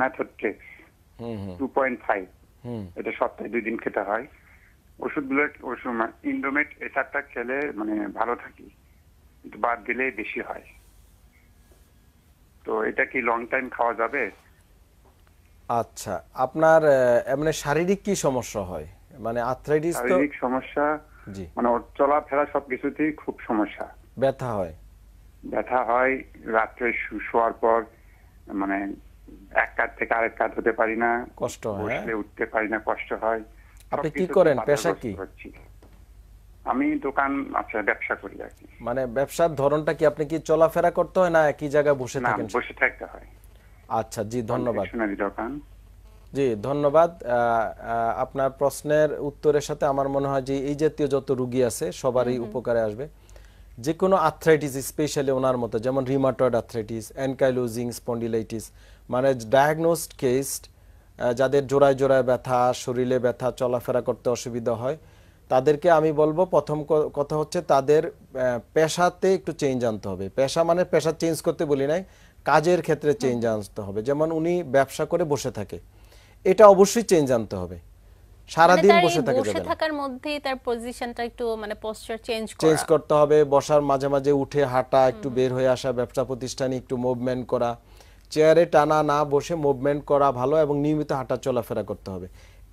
ম্যাথোট্রেক্স টু পয়েন্ট ফাইভ এটা সপ্তাহে দুই দিন খেতে হয়। ওষুধগুলো ওষুধ ইন্ডোমেট এসআরটা খেলে মানে ভালো থাকি। কিন্তু বাদ দিলে বেশি হয়। তো এটা কি লং টাইম খাওয়া যাবে? আচ্ছা আপনার মানে শারীরিক কি সমস্যা হয়? মানে আর্থ্রাইটিস তো শারীরিক সমস্যা জি। মানে চলাফেরা সবকিছুতেই খুব সমস্যা। ব্যথা হয়? ব্যথা হয় রাত্রে শোয়ার পর মানে এক কাত থেকে আরেক কাত হতে পারি না। কষ্ট হয়, হ্যাঁ? উঠতে পারি না কষ্ট হয়। আপনি কি করেন? পেশা কি? আমি দোকান আচ্ছা ব্যবসা করি আর কি। মানে ব্যবসার ধরনটা কি আপনি কি চলাফেরা করতে হয় না একই জায়গায় বসে না থাকেন? বসে থাকতে হয়। আচ্ছা জি ধন্যবাদ। দোকান। জি ধন্যবাদ। আহ, আহ, আপনার প্রশ্নের উত্তরের সাথে আমার মনে হয় যে এই জাতীয় যত রুগী আছে সবারই উপকারে আসবে। যে কোনো আর্থ্রাইটিস স্পেশালি ওনার মতো যেমন রিমাটয়েড আর্থ্রাইটিস অ্যানকাইলোজিং স্পন্ডিলাইটিস মানে ডায়াগনোসড কেস যাদের জোড়ায় জোড়ায় ব্যথা শরীরে ব্যথা চলাফেরা করতে অসুবিধা হয় তাদেরকে আমি বলব প্রথম কথা হচ্ছে তাদের পেশাতে একটু চেঞ্জ আনতে হবে। পেশা মানে পেশা চেঞ্জ করতে বলি নাই কাজের ক্ষেত্রে চেঞ্জ আনতে হবে। যেমন উনি ব্যবসা করে বসে থাকে এটা অবশ্যই চেঞ্জ আনতে হবে। সারাদিন এই বসে থাকা বসে থাকার মধ্যেই তার পজিশনটা একটু মানে পোস্টার চেঞ্জ চেঞ্জ করতে হবে বসার মাঝে মাঝে উঠে হাঁটা একটু বের হয়ে আসা ব্যবসা প্রতিষ্ঠানে একটু মুভমেন্ট করা। চেয়ারে টানা না বসে মুভমেন্ট করা ভালো এবং নিয়মিত হাঁটা চলাফেরা করতে হবে।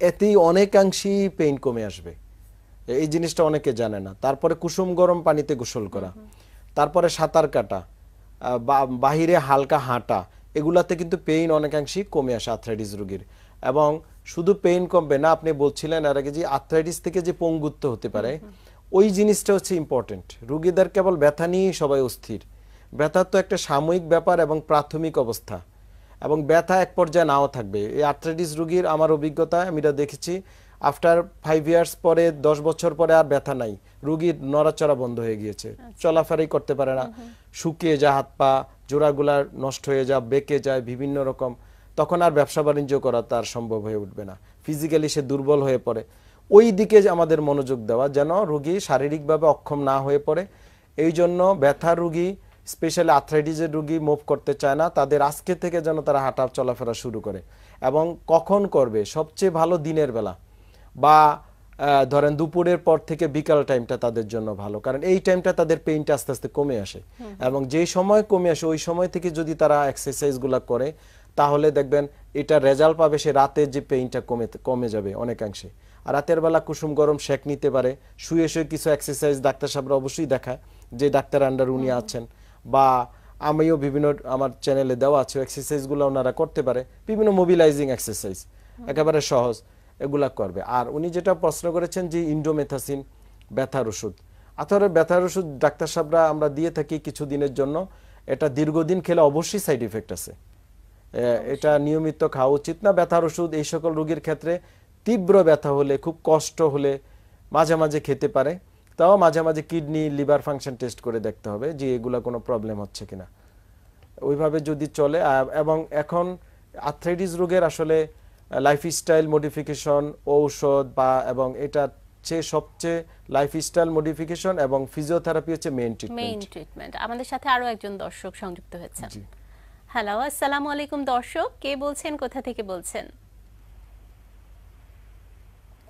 এতেই অনেকাংশেই পেইন কমে আসবে। এই জিনিসটা অনেকে জানে না। তারপরে কুসুম গরম পানিতে গোসল করা। তারপরে সাঁতার কাটা বাহিরে হালকা হাঁটা। এগুলাতে কিন্তু পেইন অনেকাংশেই কমে আসে আর্থ্রাইটিস রোগীর। এবং শুধু পেইন কমবে না আপনি বলছিলেন এর আগে যে আর্থ্রাইটিস থেকে যে পঙ্গুত্ব হতে পারে ওই জিনিসটা হচ্ছে ইম্পর্টেন্ট রুগীদের কেবল ব্যথা নিয়েই সবাই অস্থির। ব্যথা তো একটা সাময়িক ব্যাপার এবং প্রাথমিক অবস্থা। এবং ব্যথা এক পর্যায়ে নাও থাকবে। এই আর্থ্রাইটিস রুগীর আমার অভিজ্ঞতা আমি এটা দেখেছি আফটার ফাইভ ইয়ার্স পরে দশ বছর পরে আর ব্যথা নাই। রুগীর নড়াচড়া বন্ধ হয়ে গিয়েছে। চলাফেরাই করতে পারে না। শুকিয়ে যায় হাত পা জোড়াগুলা নষ্ট হয়ে যায় বেঁকে যায় বিভিন্ন রকম তখন আর ব্যবসা বাণিজ্য করা তার সম্ভব হয়ে উঠবে না। ফিজিক্যালি সে দুর্বল হয়ে পড়ে। ওই দিকে আমাদের মনোযোগ দেওয়া যেন রুগী শারীরিকভাবে অক্ষম না হয়ে পড়ে এই জন্য ব্যথা রুগী স্পেশালি আর্থ্রাইটিসের রুগী মুভ করতে চায় না তাদের আজকে থেকে যেন তারা হাঁটা চলাফেরা শুরু করে। এবং কখন করবে? সবচেয়ে ভালো দিনের বেলা বা ধরেন দুপুরের পর থেকে বিকাল টাইমটা তাদের জন্য ভালো। কারণ এই টাইমটা তাদের পেইনটা আস্তে আস্তে কমে আসে। এবং যেই সময় কমে আসে ওই সময় থেকে যদি তারা এক্সারসাইজগুলো করে তাহলে দেখবেন এটা রেজাল্ট পাবে সে রাতের যে পেইনটা কমে কমে যাবে অনেকাংশে। আর রাতের বেলা কুসুম গরম শেক নিতে পারে শুয়ে শুয়ে কিছু এক্সারসাইজ ডাক্তার সাহেবরা অবশ্যই দেখায় যে ডাক্তার আন্ডার উনি আছেন। বা আমিও বিভিন্ন আমার চ্যানেলে দেওয়া আছে এক্সারসাইজগুলো ওনারা করতে পারে বিভিন্ন মোবিলাইজিং এক্সারসাইজ একেবারে সহজ এগুলা করবে। আর উনি যেটা প্রশ্ন করেছেন যে ইন্ডোমেথাসিন ব্যথার ওষুধ। আসলে ব্যথার ওষুধ ডাক্তার সাহেবরা আমরা দিয়ে থাকি কিছুদিনের জন্য এটা দীর্ঘদিন খেলে অবশ্যই সাইড ইফেক্ট আছে। এটা নিয়মিত খাওয়া উচিত না। ব্যথার ওষুধ এই সকল রোগীর ক্ষেত্রে তীব্র ব্যথা হলে খুব কষ্ট হলে মাঝে মাঝে খেতে পারে। তাও মাঝে মাঝে কিডনি লিভার ফাংশন টেস্ট করে দেখতে হবে যে এগুলা কোনো প্রবলেম হচ্ছে কিনা। ওইভাবে যদি চলে এবং এখন আর্থ্রাইটিস রোগের আসলে লাইফস্টাইল মডিফিকেশন ঔষধ বা এবং এটা চেয়ে সবচেয়ে লাইফস্টাইল মডিফিকেশন এবং ফিজিওথেরাপি হচ্ছে মেইন মেইন ট্রিটমেন্ট ট্রিটমেন্ট আমাদের সাথে আরও একজন দর্শক সংযুক্ত হয়েছেন। জি। হ্যালো আসসালামু আলাইকুম দর্শক। কে বলছেন? কোথা থেকে বলছেন?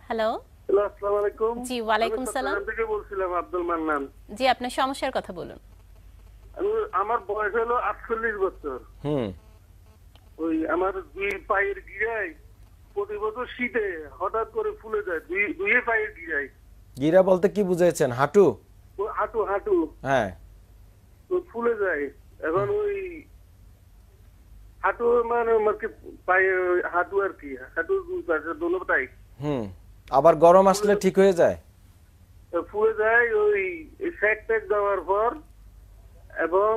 হ্যালো হ্যালো আসসালামু আলাইকুম জি, ওয়ালাইকুম আমি সালাম। থেকে বলছিলাম আব্দুল মান্নান। জি আপনার সমস্যার কথা বলুন। আমার বয়স হলো আটচল্লিশ বছর। হুম। ওই আমার দুই পায়ের গিরায় প্রতি বছর শীতে হঠাৎ করে ফুলে যায় দুই দুই পায়ের গিরায়। গিরা বলতে কি বুঝাইছেন? হাঁটু? হাঁটু হাঁটু। হ্যাঁ। তো ফুলে যায়। এখন ওই হাঁটু মানে পায়ে হাঁটু আর কি হাঁটু দুই পাশে হুম আবার গরম আসলে ঠিক হয়ে যায় ফুলে যায় ওই স্যাক ট্যাক দেওয়ার পর এবং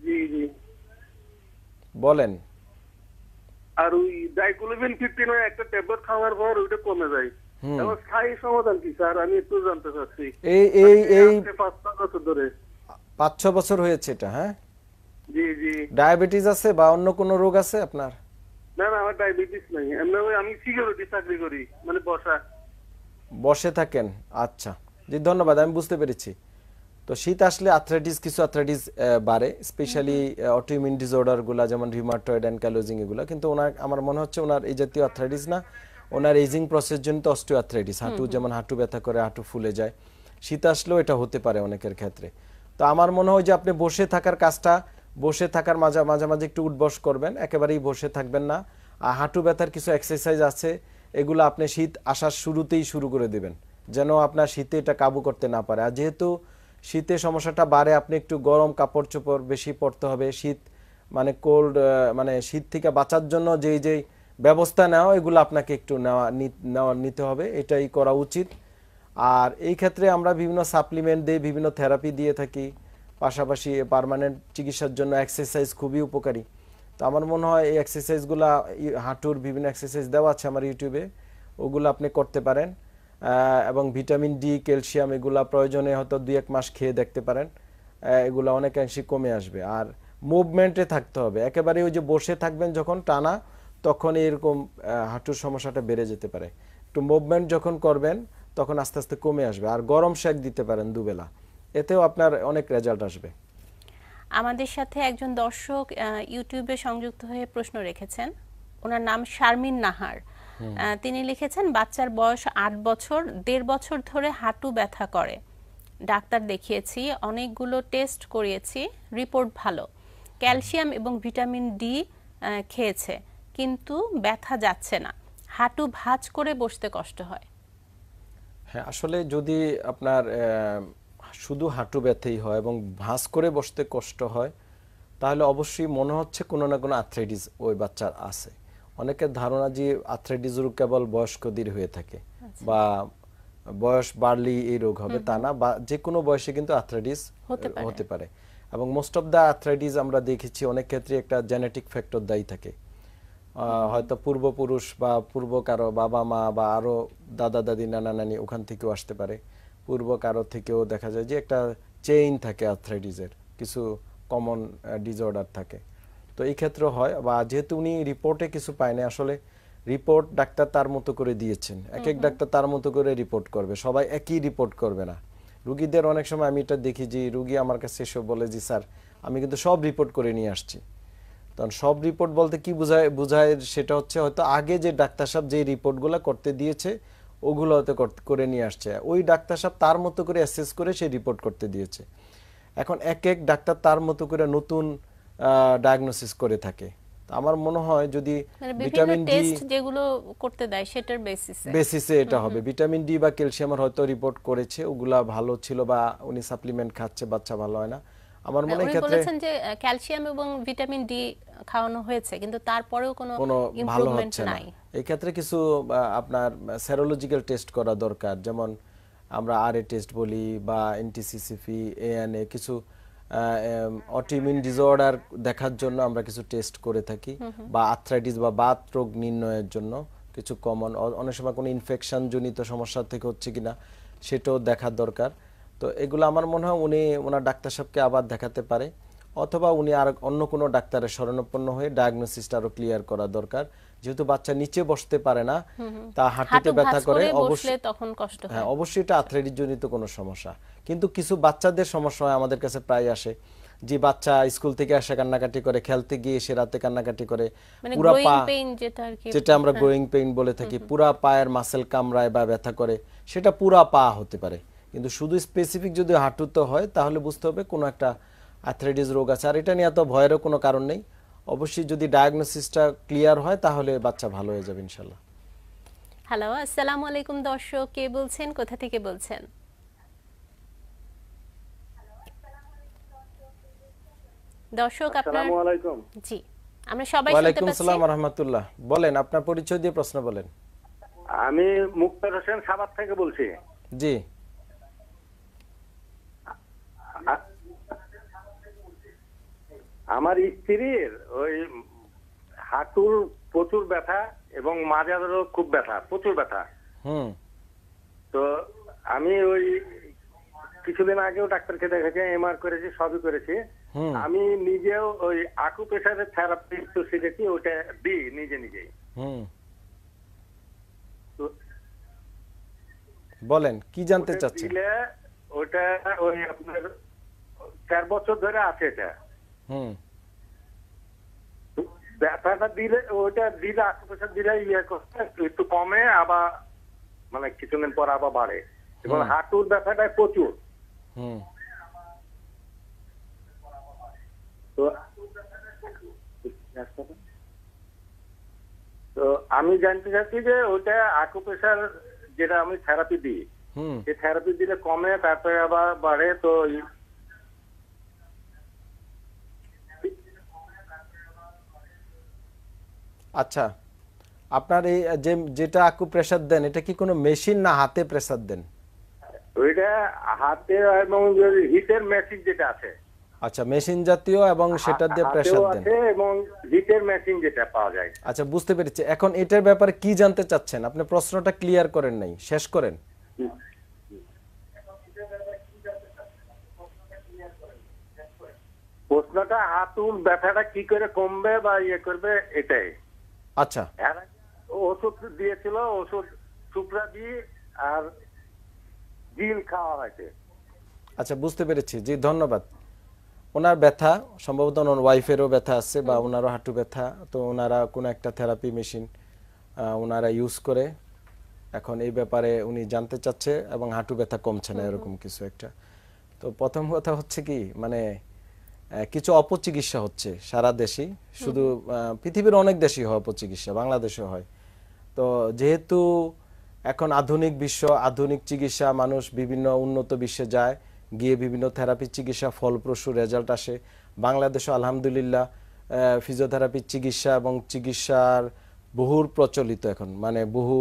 জি জি বলেন আর ওই ডাইক্লোভিন ফিফটিন একটা ট্যাবলেট খাওয়ার পর ওইটা কমে যায়। এখন স্থায়ী সমাধান কি স্যার আমি একটু জানতে চাচ্ছি এই এই এই পাঁচ বছর ধরে পাঁচ ছ বছর হয়েছে এটা হ্যাঁ জি জি। ডায়াবেটিস আছে বা অন্য কোনো রোগ আছে আপনার? না না আমার ডায়াবেটিস নাই। ওই আমি সিকিউরিটি চাকরি করি মানে বসা। বসে থাকেন আচ্ছা। জি ধন্যবাদ আমি বুঝতে পেরেছি। তো শীত আসলে আর্থ্রাইটিস কিছু আর্থ্রাইটিস বাড়ে স্পেশালি অটোইমিউন ডিসঅর্ডারগুলো যেমন রিউমাটয়েড অ্যানকালোজিং এগুলো। কিন্তু ওনার আমার মনে হচ্ছে ওনার এই জাতীয় আর্থ্রাইটিস না ওনার এজিং প্রসেস জনিত অস্টিও আর্থ্রাইটিস হাঁটু যেমন হাঁটু ব্যথা করে হাঁটু ফুলে যায়। শীত আসলেও এটা হতে পারে অনেকের ক্ষেত্রে। তো আমার মনে হয় যে আপনি বসে থাকার কাজটা বসে থাকার মাঝে মাঝে মাঝে একটু উঠবস করবেন, একেবারেই বসে থাকবেন না। আর হাঁটু ব্যথার কিছু এক্সারসাইজ আছে, এগুলো আপনি শীত আসার শুরুতেই শুরু করে দিবেন, যেন আপনার শীতে এটা কাবু করতে না পারে। আর যেহেতু শীতে সমস্যাটা বাড়ে, আপনি একটু গরম কাপড় চোপড় বেশি পরতে হবে। শীত মানে কোল্ড মানে শীত থেকে বাঁচার জন্য যেই যেই ব্যবস্থা নেওয়া, এগুলো আপনাকে একটু নেওয়া নেওয়া, নিতে হবে। এটাই করা উচিত। আর এই ক্ষেত্রে আমরা বিভিন্ন সাপ্লিমেন্ট দিয়ে বিভিন্ন থেরাপি দিয়ে থাকি। পাশাপাশি পার্মানেন্ট চিকিৎসার জন্য এক্সারসাইজ খুবই উপকারী। তো আমার মনে হয় এই এক্সারসাইজগুলো হাঁটুর বিভিন্ন এক্সারসাইজ দেওয়া আছে আমার ইউটিউবে ওগুলো আপনি করতে পারেন। এবং ভিটামিন ডি ক্যালসিয়াম এগুলা প্রয়োজনে হয়তো দুই এক মাস খেয়ে দেখতে পারেন। এগুলা অনেকাংশে কমে আসবে। আর মুভমেন্টে থাকতে হবে। একেবারে ওই যে বসে থাকবেন যখন টানা, তখন এরকম হাঁটুর সমস্যাটা বেড়ে যেতে পারে। একটু মুভমেন্ট যখন করবেন, তখন আস্তে আস্তে কমে আসবে। আর গরম শেক দিতে পারেন দুবেলা। এতেও আপনার অনেক রেজাল্ট আসবে। আমাদের সাথে একজন দর্শক ইউটিউবে সংযুক্ত হয়ে প্রশ্ন রেখেছেন। ওনার নাম শারমিন নাহার। তিনি লিখেছেন বাচ্চার বয়স আট বছর দেড় বছর ধরে হাঁটু ব্যথা করে। ডাক্তার দেখিয়েছি অনেকগুলো টেস্ট করিয়েছি রিপোর্ট ভালো। ক্যালসিয়াম এবং ভিটামিন ডি খেয়েছে কিন্তু ব্যথা যাচ্ছে না। হাঁটু ভাঁজ করে বসতে কষ্ট হয়। হ্যাঁ আসলে যদি আপনার শুধু হাঁটু ব্যথাই হয় এবং ভাঁজ করে বসতে কষ্ট হয় তাহলে অবশ্যই মনে হচ্ছে কোনো না কোনো আর্থ্রাইটিস ওই বাচ্চার আছে। অনেকের ধারণা যে আর্থ্রাইটিস রোগ কেবল বয়স্কদের হয়ে থাকে বা বয়স বাড়লেই এই রোগ হবে তা না বা যে কোনো বয়সে কিন্তু আর্থ্রাইটিস হতে পারে। এবং মোস্ট অফ দ্য আর্থ্রাইটিস আমরা দেখেছি অনেক ক্ষেত্রে একটা জেনেটিক ফ্যাক্টর দায়ী থাকে। হয়তো পূর্বপুরুষ বা পূর্ব কারও বাবা মা বা আরও দাদা দাদি নানা নানি ওখান থেকেও আসতে পারে। পূর্ব কারও থেকেও দেখা যায় যে একটা চেইন থাকে আর্থ্রাইটিসের কিছু কমন ডিসঅর্ডার থাকে। তো এই ক্ষেত্রে হয় বা যেহেতু উনি রিপোর্টে কিছু পায়নি আসলে রিপোর্ট ডাক্তার তার মতো করে দিয়েছেন। এক এক ডাক্তার তার মতো করে রিপোর্ট করবে সবাই একই রিপোর্ট করবে না। রুগীদের অনেক সময় আমি এটা দেখি যে রুগী আমার কাছে এসে বলে যে স্যার আমি কিন্তু সব রিপোর্ট করে নিয়ে আসছি। তখন সব রিপোর্ট বলতে কি বোঝায় বোঝায় সেটা হচ্ছে হয়তো আগে যে ডাক্তার সাহেব যে রিপোর্টগুলো করতে দিয়েছে ওগুলো হয়তো করে নিয়ে আসছে। ওই ডাক্তার সাহেব তার মতো করে অ্যাসেস করে সেই রিপোর্ট করতে দিয়েছে। এখন এক এক ডাক্তার তার মতো করে নতুন ডায়াগনোসিস করে থাকে। আমার মনে হয় যদি মানে ভিটামিন ডি যেগুলো করতে দেয় সেটার বেসিসে বেসিসে এটা হবে। ভিটামিন ডি বা ক্যালসিয়ামের হয়তো রিপোর্ট করেছে ওগুলা ভালো ছিল বা উনি সাপ্লিমেন্ট খাচ্ছে বাচ্চা ভালো হয় না। আমার মনে হয় ক্ষেত্রে বলেছেন যে ক্যালসিয়াম এবং ভিটামিন ডি খাওয়ানো হয়েছে কিন্তু তারপরেও কোনো ইমপ্রুভমেন্ট নাই। এই ক্ষেত্রে কিছু আপনার সেরোলজিক্যাল টেস্ট করা দরকার যেমন আমরা আর এ টেস্ট বলি বা এনটিসিসিপি এএনএ কিছু অটিমিউন ডিসঅর্ডার দেখার জন্য আমরা কিছু টেস্ট করে থাকি বা আর্থ্রাইটিস বা বাত রোগ নির্ণয়ের জন্য কিছু কমন অনেক সময় কোনো ইনফেকশন জনিত সমস্যা থেকে হচ্ছে কিনা সেটাও দেখার দরকার। তো এগুলো আমার মনে হয় উনি ওনার ডাক্তার সাহেবকে আবার দেখাতে পারে। অথবা উনি আর অন্য কোনো ডাক্তারের শরণাপন্ন হয়ে ডায়াগনোসিসটা আরও ক্লিয়ার করা দরকার। যেহেতু বাচ্চা নিচে বসতে পারে না তা হাঁটুতে ব্যথা করে অবশ্যই তখন কষ্ট হয়। হ্যাঁ অবশ্যই এটা আর্থ্রাইটিস জনিত কোনো সমস্যা। কিন্তু কিছু বাচ্চাদের সমস্যা হয় আমাদের কাছে প্রায় আসে। যে বাচ্চা স্কুল থেকে আসে কান্নাকাটি করে খেলতে গিয়ে সে রাতে কান্নাকাটি করে মানে পুরা পা পেইন যেটা আর কি। যেটা আমরা গ্রোয়িং পেইন বলে থাকি পুরা পায়ের মাসেল কামড়ায় বা ব্যথা করে সেটা পুরা পা হতে পারে। কিন্তু শুধু স্পেসিফিক যদি হাঁটুতে হয় তাহলে বুঝতে হবে কোনো একটা আর্থ্রাইটিস রোগ আছে। আর এটা নিয়ে এত ভয়েরও কোনো কারণ নেই। অবশ্যই যদি ডায়াগনোসিসটা ক্লিয়ার হয় তাহলে বাচ্চা ভালো হয়ে যাবে ইনশাল্লাহ। হ্যালো আসসালামু আলাইকুম দর্শক। কে বলছেন? কোথা থেকে বলছেন? দর্শক আপনার আসসালামু আলাইকুম। জি আমরা সবাই শুনতে ওয়ালাইকুম পাচ্ছি। সালাম রহমতুল্লাহ। বলেন আপনার পরিচয় দিয়ে প্রশ্ন বলেন। আমি মুক্তার হোসেন সাবাত থেকে বলছি। জি। আমার স্ত্রীর ওই হাঁটুর প্রচুর ব্যথা এবং মাজারও খুব ব্যথা প্রচুর ব্যথা। হুম। তো আমি ওই কিছুদিন আগেও ডাক্তারকে দেখেছি এমআর করেছি সবই করেছি। আমি নিজেও ওই আকু প্রেশারের থেরাপি তো শিখেছি ওটা দিই নিজে নিজেই। তো বলেন কি জানতে চাচ্ছেন? ওটা ওই আপনার চার বছর ধরে আছে এটা। হুম। ব্যথাটা দিলে ওইটা দিলে আশেপাশে দিলে ইয়ে করতে একটু কমে আবার মানে কিছুদিন পর আবার বাড়ে। এবং হাঁটুর ব্যথাটা প্রচুর। তো তো আমি জানতে চাচ্ছি যে ওইটা আকুপ্রেশার যেটা আমি থেরাপি দিই হুম। সে থেরাপি দিলে কমে তারপরে আবার বাড়ে তো আচ্ছা আপনার এই যে যেটা আকু প্রেসার দেন এটা কি কোনো মেশিন না হাতে প্রেসার দেন? ওইটা হাতে এবং হিটের মেশিন যেটা আছে। আচ্ছা মেশিন জাতীয় এবং সেটা দিয়ে প্রেসার দেন আছে এবং হিটের মেশিন যেটা পাওয়া যায়। আচ্ছা বুঝতে পেরেছি। এখন এটার ব্যাপারে কি জানতে চাচ্ছেন? আপনি প্রশ্নটা ক্লিয়ার করেন নাই শেষ করেন। প্রশ্নটা হাতুর ব্যথাটা কি করে কমবে বা ইয়ে করবে এটাই। আচ্ছা। আগে ওষুধ দিয়েছিল ওষুধ টুকরা দিয়ে আর জিল খাওয়া হয়েছে। আচ্ছা বুঝতে পেরেছি। জি ধন্যবাদ। ওনার ব্যথা সম্ভবত ওনার ওয়াইফেরও ব্যথা আছে বা ওনারও হাঁটু ব্যথা। তো ওনারা কোনো একটা থেরাপি মেশিন ওনারা ইউজ করে এখন এই ব্যাপারে উনি জানতে চাচ্ছে এবং হাঁটু ব্যথা কমছে না এরকম কিছু একটা। তো প্রথম কথা হচ্ছে কি মানে কিছু অপচিকিৎসা হচ্ছে সারা দেশে শুধু পৃথিবীর অনেক দেশই হয় অপচিকিৎসা বাংলাদেশে হয়। তো যেহেতু এখন আধুনিক বিশ্ব আধুনিক চিকিৎসা মানুষ বিভিন্ন উন্নত বিশ্বে যায় গিয়ে বিভিন্ন থেরাপি চিকিৎসা ফলপ্রসূ রেজাল্ট আসে। বাংলাদেশে আলহামদুলিল্লাহ ফিজিওথেরাপির চিকিৎসা এবং চিকিৎসার বহুর প্রচলিত এখন। মানে বহু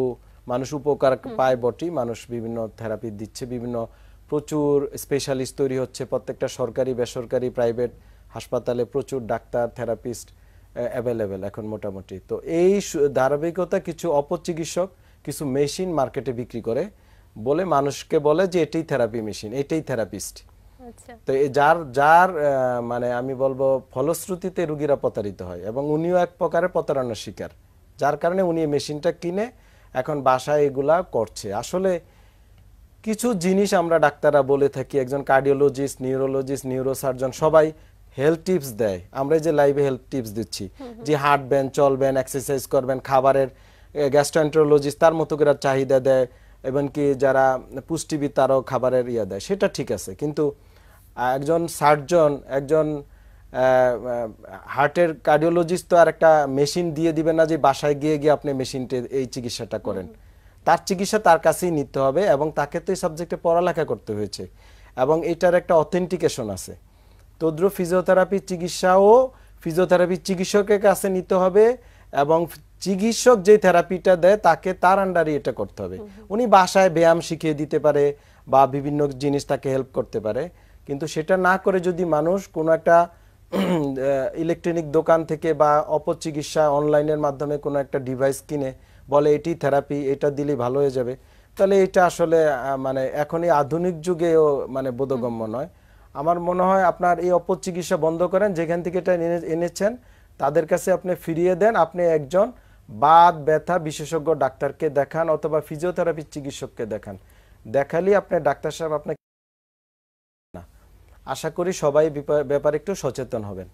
মানুষ উপকার পায় বটি মানুষ বিভিন্ন থেরাপি দিচ্ছে বিভিন্ন প্রচুর স্পেশালিস্ট তৈরি হচ্ছে। প্রত্যেকটা সরকারি বেসরকারি প্রাইভেট হাসপাতালে প্রচুর ডাক্তার থেরাপিস্ট অ্যাভেলেবেল এখন মোটামুটি। তো এই ধারাবাহিকতা কিছু অপচিকিৎসক কিছু মেশিন মার্কেটে বিক্রি করে বলে মানুষকে বলে যে এটাই থেরাপি মেশিন এটাই থেরাপিস্ট আচ্ছা। তো যার যার মানে আমি বলব ফলশ্রুতিতে রুগীরা প্রতারিত হয় এবং উনিও এক প্রকারের প্রতারণার শিকার। যার কারণে উনি মেশিনটা কিনে এখন বাসায় এগুলা করছে। আসলে কিছু জিনিস আমরা ডাক্তাররা বলে থাকি, একজন কার্ডিওলজিস্ট নিউরোলজিস্ট নিউরোসার্জন সবাই হেলথ টিপস দেয়। আমরা যে লাইভে হেলথ টিপস দিচ্ছি, যে হাঁটবেন চলবেন এক্সারসাইজ করবেন, খাবারের গ্যাস্ট্রোএন্টারোলজিস্ট তার মতো করে চাহিদা দেয় এবং কি যারা পুষ্টিবিদ তারাও খাবারের ইয়ে দেয়, সেটা ঠিক আছে। কিন্তু একজন সার্জন একজন হার্টের কার্ডিওলজিস্ট তো আর একটা মেশিন দিয়ে দিবে না যে বাসায় গিয়ে গিয়ে আপনি মেশিনতে এই চিকিৎসাটা করেন। তার চিকিৎসা তার কাছেই নিতে হবে এবং তাকে তো এই সাবজেক্টে পড়ালেখা করতে হয়েছে এবং এটার একটা অথেন্টিকেশন আছে। তদ্রুপ ফিজিওথেরাপি চিকিৎসাও ফিজিওথেরাপি চিকিৎসকের কাছে নিতে হবে এবং চিকিৎসক যে থেরাপিটা দেয় তাকে তার আন্ডারে এটা করতে হবে। উনি বাসায় ব্যায়াম শিখিয়ে দিতে পারে বা বিভিন্ন জিনিস তাকে হেল্প করতে পারে। কিন্তু সেটা না করে যদি মানুষ কোনো একটা ইলেকট্রনিক দোকান থেকে বা অপচিকিৎসা অনলাইনের মাধ্যমে কোনো একটা ডিভাইস কিনে বলে এটি থেরাপি এটা দিলে ভালো হয়ে যাবে। তাহলে এটা আসলে মানে এখন এই আধুনিক যুগেও মানে বোধগম্য নয়। আমার মনে হয় আপনার এই অপচিকিৎসা বন্ধ করেন যেখান থেকে এটা এনে- এনেছেন তাদের কাছে আপনি ফিরিয়ে দেন। আপনি একজন বাদ ব্যথা বিশেষজ্ঞ ডাক্তারকে দেখান অথবা ফিজিওথেরাপি চিকিৎসককে দেখান। দেখালেই আপনি ডাক্তার সাহেব আপনাকে না। আশা করি সবাই ব্যাপারে একটু সচেতন হবেন।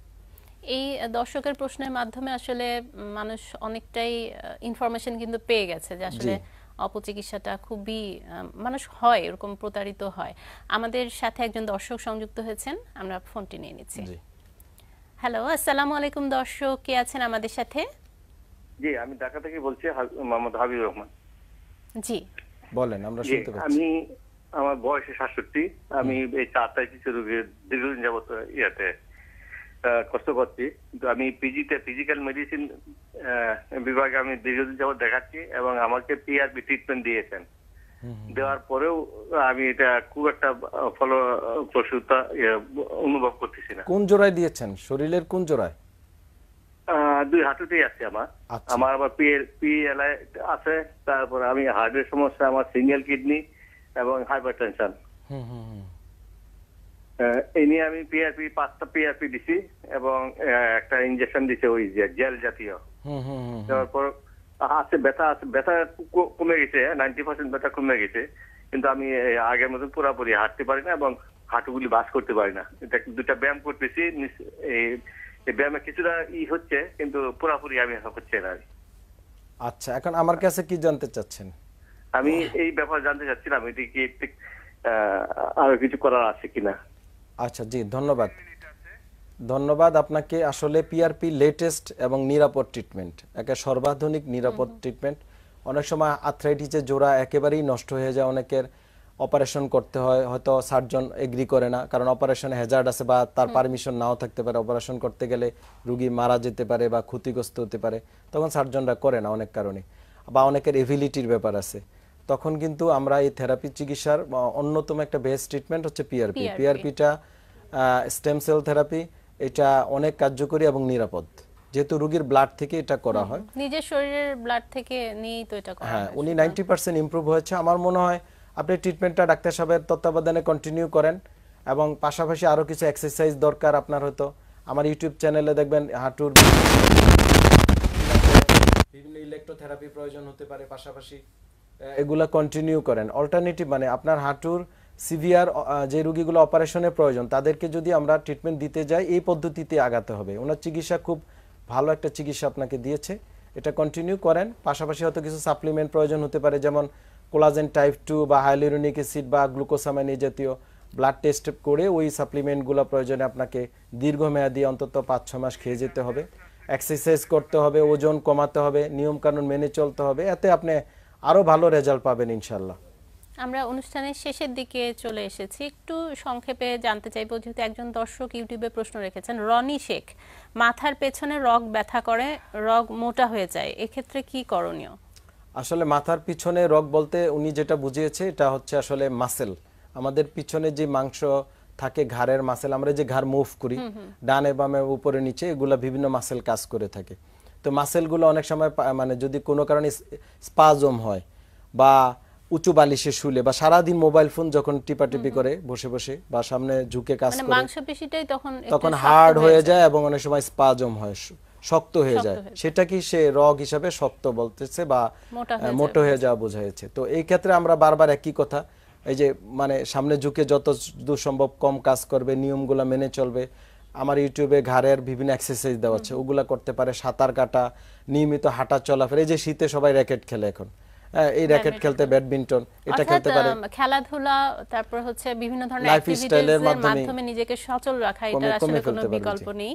এই দর্শকের প্রশ্নের মাধ্যমে আসলে মানুষ অনেকটাই ইনফরমেশন কিন্তু পেয়ে গেছে যে আসলে অপচিকিৎসাটা খুবই মানুষ হয় এরকম প্রতারিত হয়। আমাদের সাথে একজন দর্শক সংযুক্ত হয়েছেন আমরা ফোনটি নিয়ে নিচ্ছি। হ্যালো আসসালামু আলাইকুম দর্শক কে আছেন আমাদের সাথে? জি আমি ঢাকা থেকে বলছি মোহাম্মদ হাবিব রহমান। জি। বলেন আমরা শুনতে পাচ্ছি। আমি আমার বয়স সাতষট্টি আমি এই চারটায় কিছু রোগীর দীর্ঘদিন যাবত ইয়াতে কষ্ট করছি। কিন্তু আমি পিজিতে ফিজিক্যাল মেডিসিন বিভাগে আমি দীর্ঘদিন যাবত দেখাচ্ছি এবং আমাকে পিআরবি ট্রিটমেন্ট দিয়েছেন। দেওয়ার পরেও আমি এটা খুব একটা ফলো প্রসূতা অনুভব করতেছি না। কোন জোড়ায় দিয়েছেন? শরীরের কোন জোড়ায়? দুই হাঁটুতেই আছে আমার। আচ্ছা। আমার আবার পি পিএলআই আছে তারপর আমি হার্টের সমস্যা আমার সিঙ্গেল কিডনি এবং হাইপার টেনশন হুম হুম। এই নিয়ে আমি পিআরপি পাঁচটা পিআরপি দিছি এবং একটা ইনজেকশন দিছে ওই যে জেল জাতীয়। দেওয়ার পর আছে ব্যথা আছে ব্যথা কমে গেছে নাইনটি পার্সেন্ট ব্যথা কমে গেছে। কিন্তু আমি আগের মতন পুরোপুরি হাঁটতে পারি না এবং হাঁটুগুলি বাস করতে পারি না। এটা দুটা ব্যায়াম করতেছি এই ব্যায়ামে কিছুটা ই হচ্ছে কিন্তু পুরোপুরি আমি হচ্ছে না। আচ্ছা এখন আমার কাছে কি জানতে চাচ্ছেন? আমি এই ব্যাপারে জানতে চাচ্ছিলাম এটি কি আরও কিছু করার আছে কিনা? আচ্ছা জি ধন্যবাদ। ধন্যবাদ আপনাকে আসলে পিআরপি লেটেস্ট এবং নিরাপদ ট্রিটমেন্ট একে সর্বাধুনিক নিরাপদ ট্রিটমেন্ট অনেক সময় আর্থ্রাইটিসের জোড়া একেবারেই নষ্ট হয়ে যায় অনেকের অপারেশন করতে হয় হয়তো সার্জন এগ্রি করে না কারণ অপারেশনে হ্যাজার্ড আছে বা তার পারমিশন নাও থাকতে পারে। অপারেশন করতে গেলে রুগী মারা যেতে পারে বা ক্ষতিগ্রস্ত হতে পারে তখন সার্জনরা করে না অনেক কারণে বা অনেকের এভিলিটির ব্যাপার আছে। তখন কিন্তু আমরা এই থেরাপি চিকিৎসার অন্যতম একটা বেস্ট ট্রিটমেন্ট হচ্ছে পিআরপি পিআরপিটা স্টেম সেল থেরাপি এটা অনেক কার্যকরী এবং নিরাপদ। যেহেতু রোগীর ব্লাড থেকে এটা করা হয়। নিজের শরীরের ব্লাড থেকে নিয়েই তো এটা করা হ্যাঁ উনি নাইনটি পার্সেন্ট ইম্প্রুভ হয়েছে। আমার মনে হয় আপনি ট্রিটমেন্টটা ডাক্তার সাহেবের তত্ত্বাবধানে কন্টিনিউ করেন এবং পাশাপাশি আরও কিছু এক্সারসাইজ দরকার আপনার হয়তো। আমার ইউটিউব চ্যানেলে দেখবেন হাঁটুর বিভিন্ন ইলেকট্রোথেরাপি প্রয়োজন হতে পারে। পাশাপাশি এগুলা কন্টিনিউ করেন। অল্টারনেটিভ মানে আপনার হাঁটুর সিভিয়ার যে রোগীগুলো অপারেশনের প্রয়োজন, তাদেরকে যদি আমরা ট্রিটমেন্ট দিতে যাই, এই পদ্ধতিতে আগাতে হবে। ওনার চিকিৎসা খুব ভালো একটা চিকিৎসা আপনাকে দিয়েছে। এটা কন্টিনিউ করেন। পাশাপাশি হয়তো কিছু সাপ্লিমেন্ট প্রয়োজন হতে পারে, যেমন কোলাজেন টাইপ টু বা হাইলোরনিক অ্যাসিড বা গ্লুকোসামাইন এই জাতীয় ব্লাড টেস্ট করে ওই সাপ্লিমেন্টগুলো প্রয়োজনে আপনাকে দীর্ঘমেয়াদী, অন্তত পাঁচ ছ মাস খেয়ে যেতে হবে। এক্সারসাইজ করতে হবে, ওজন কমাতে হবে, নিয়মকানুন মেনে চলতে হবে। এতে আপনি আরও ভালো রেজাল্ট পাবেন ইনশাল্লাহ আমরা অনুষ্ঠানের শেষের দিকে চলে এসেছি। একটু সংক্ষেপে জানতে চাইব যেহেতু একজন দর্শক ইউটিউবে প্রশ্ন রেখেছেন রনি শেখ মাথার পেছনে রগ ব্যথা করে রগ মোটা হয়ে যায় এক্ষেত্রে কি করণীয়? আসলে মাথার পিছনে রগ বলতে উনি যেটা বুঝিয়েছে এটা হচ্ছে আসলে মাসেল আমাদের পিছনে যে মাংস থাকে ঘাড়ের মাসেল আমরা যে ঘাড় মুভ করি ডানে বামে উপরে নিচে এগুলা বিভিন্ন মাসেল কাজ করে থাকে। তো মাসেলগুলো অনেক সময় মানে যদি কোনো কারণে স্পাজম হয় বা উঁচু বালিশে শুলে বা সারাদিন মোবাইল ফোন যখন টিপাটিপি করে বসে বসে বা সামনে ঝুঁকে কাজ মানে করে মাংসপেশিটাই তখন তখন শক্ত হার্ড হয়ে যায়। এবং অনেক সময় স্পাজম হয় শক্ত হয়ে যায়। সেটা কি সে রগ হিসাবে শক্ত বলতেছে বা মোটা হয়ে মোটো হয়ে যাওয়া বোঝাইছে? তো এই ক্ষেত্রে আমরা বারবার একই কথা এই যে মানে সামনে ঝুঁকে যত দূর সম্ভব কম কাজ করবে নিয়মগুলো মেনে চলবে আমার ইউটিউবে ঘাড়ের বিভিন্ন এক্সারসাইজ দেওয়া আছে ওগুলো করতে পারে সাঁতার কাটা নিয়মিত হাঁটা চলাফেরা এই যে শীতে সবাই র্যাকেট খেলে এখন। হ্যাঁ, এই র্যাকেট খেলতে ব্যাডমিন্টন এটা খেলতে পারে। খেলাধুলা তারপর হচ্ছে বিভিন্ন ধরনের মাধ্যমে নিজেকে সচল রাখা এটা আসলে কোনো। বিকল্প নেই।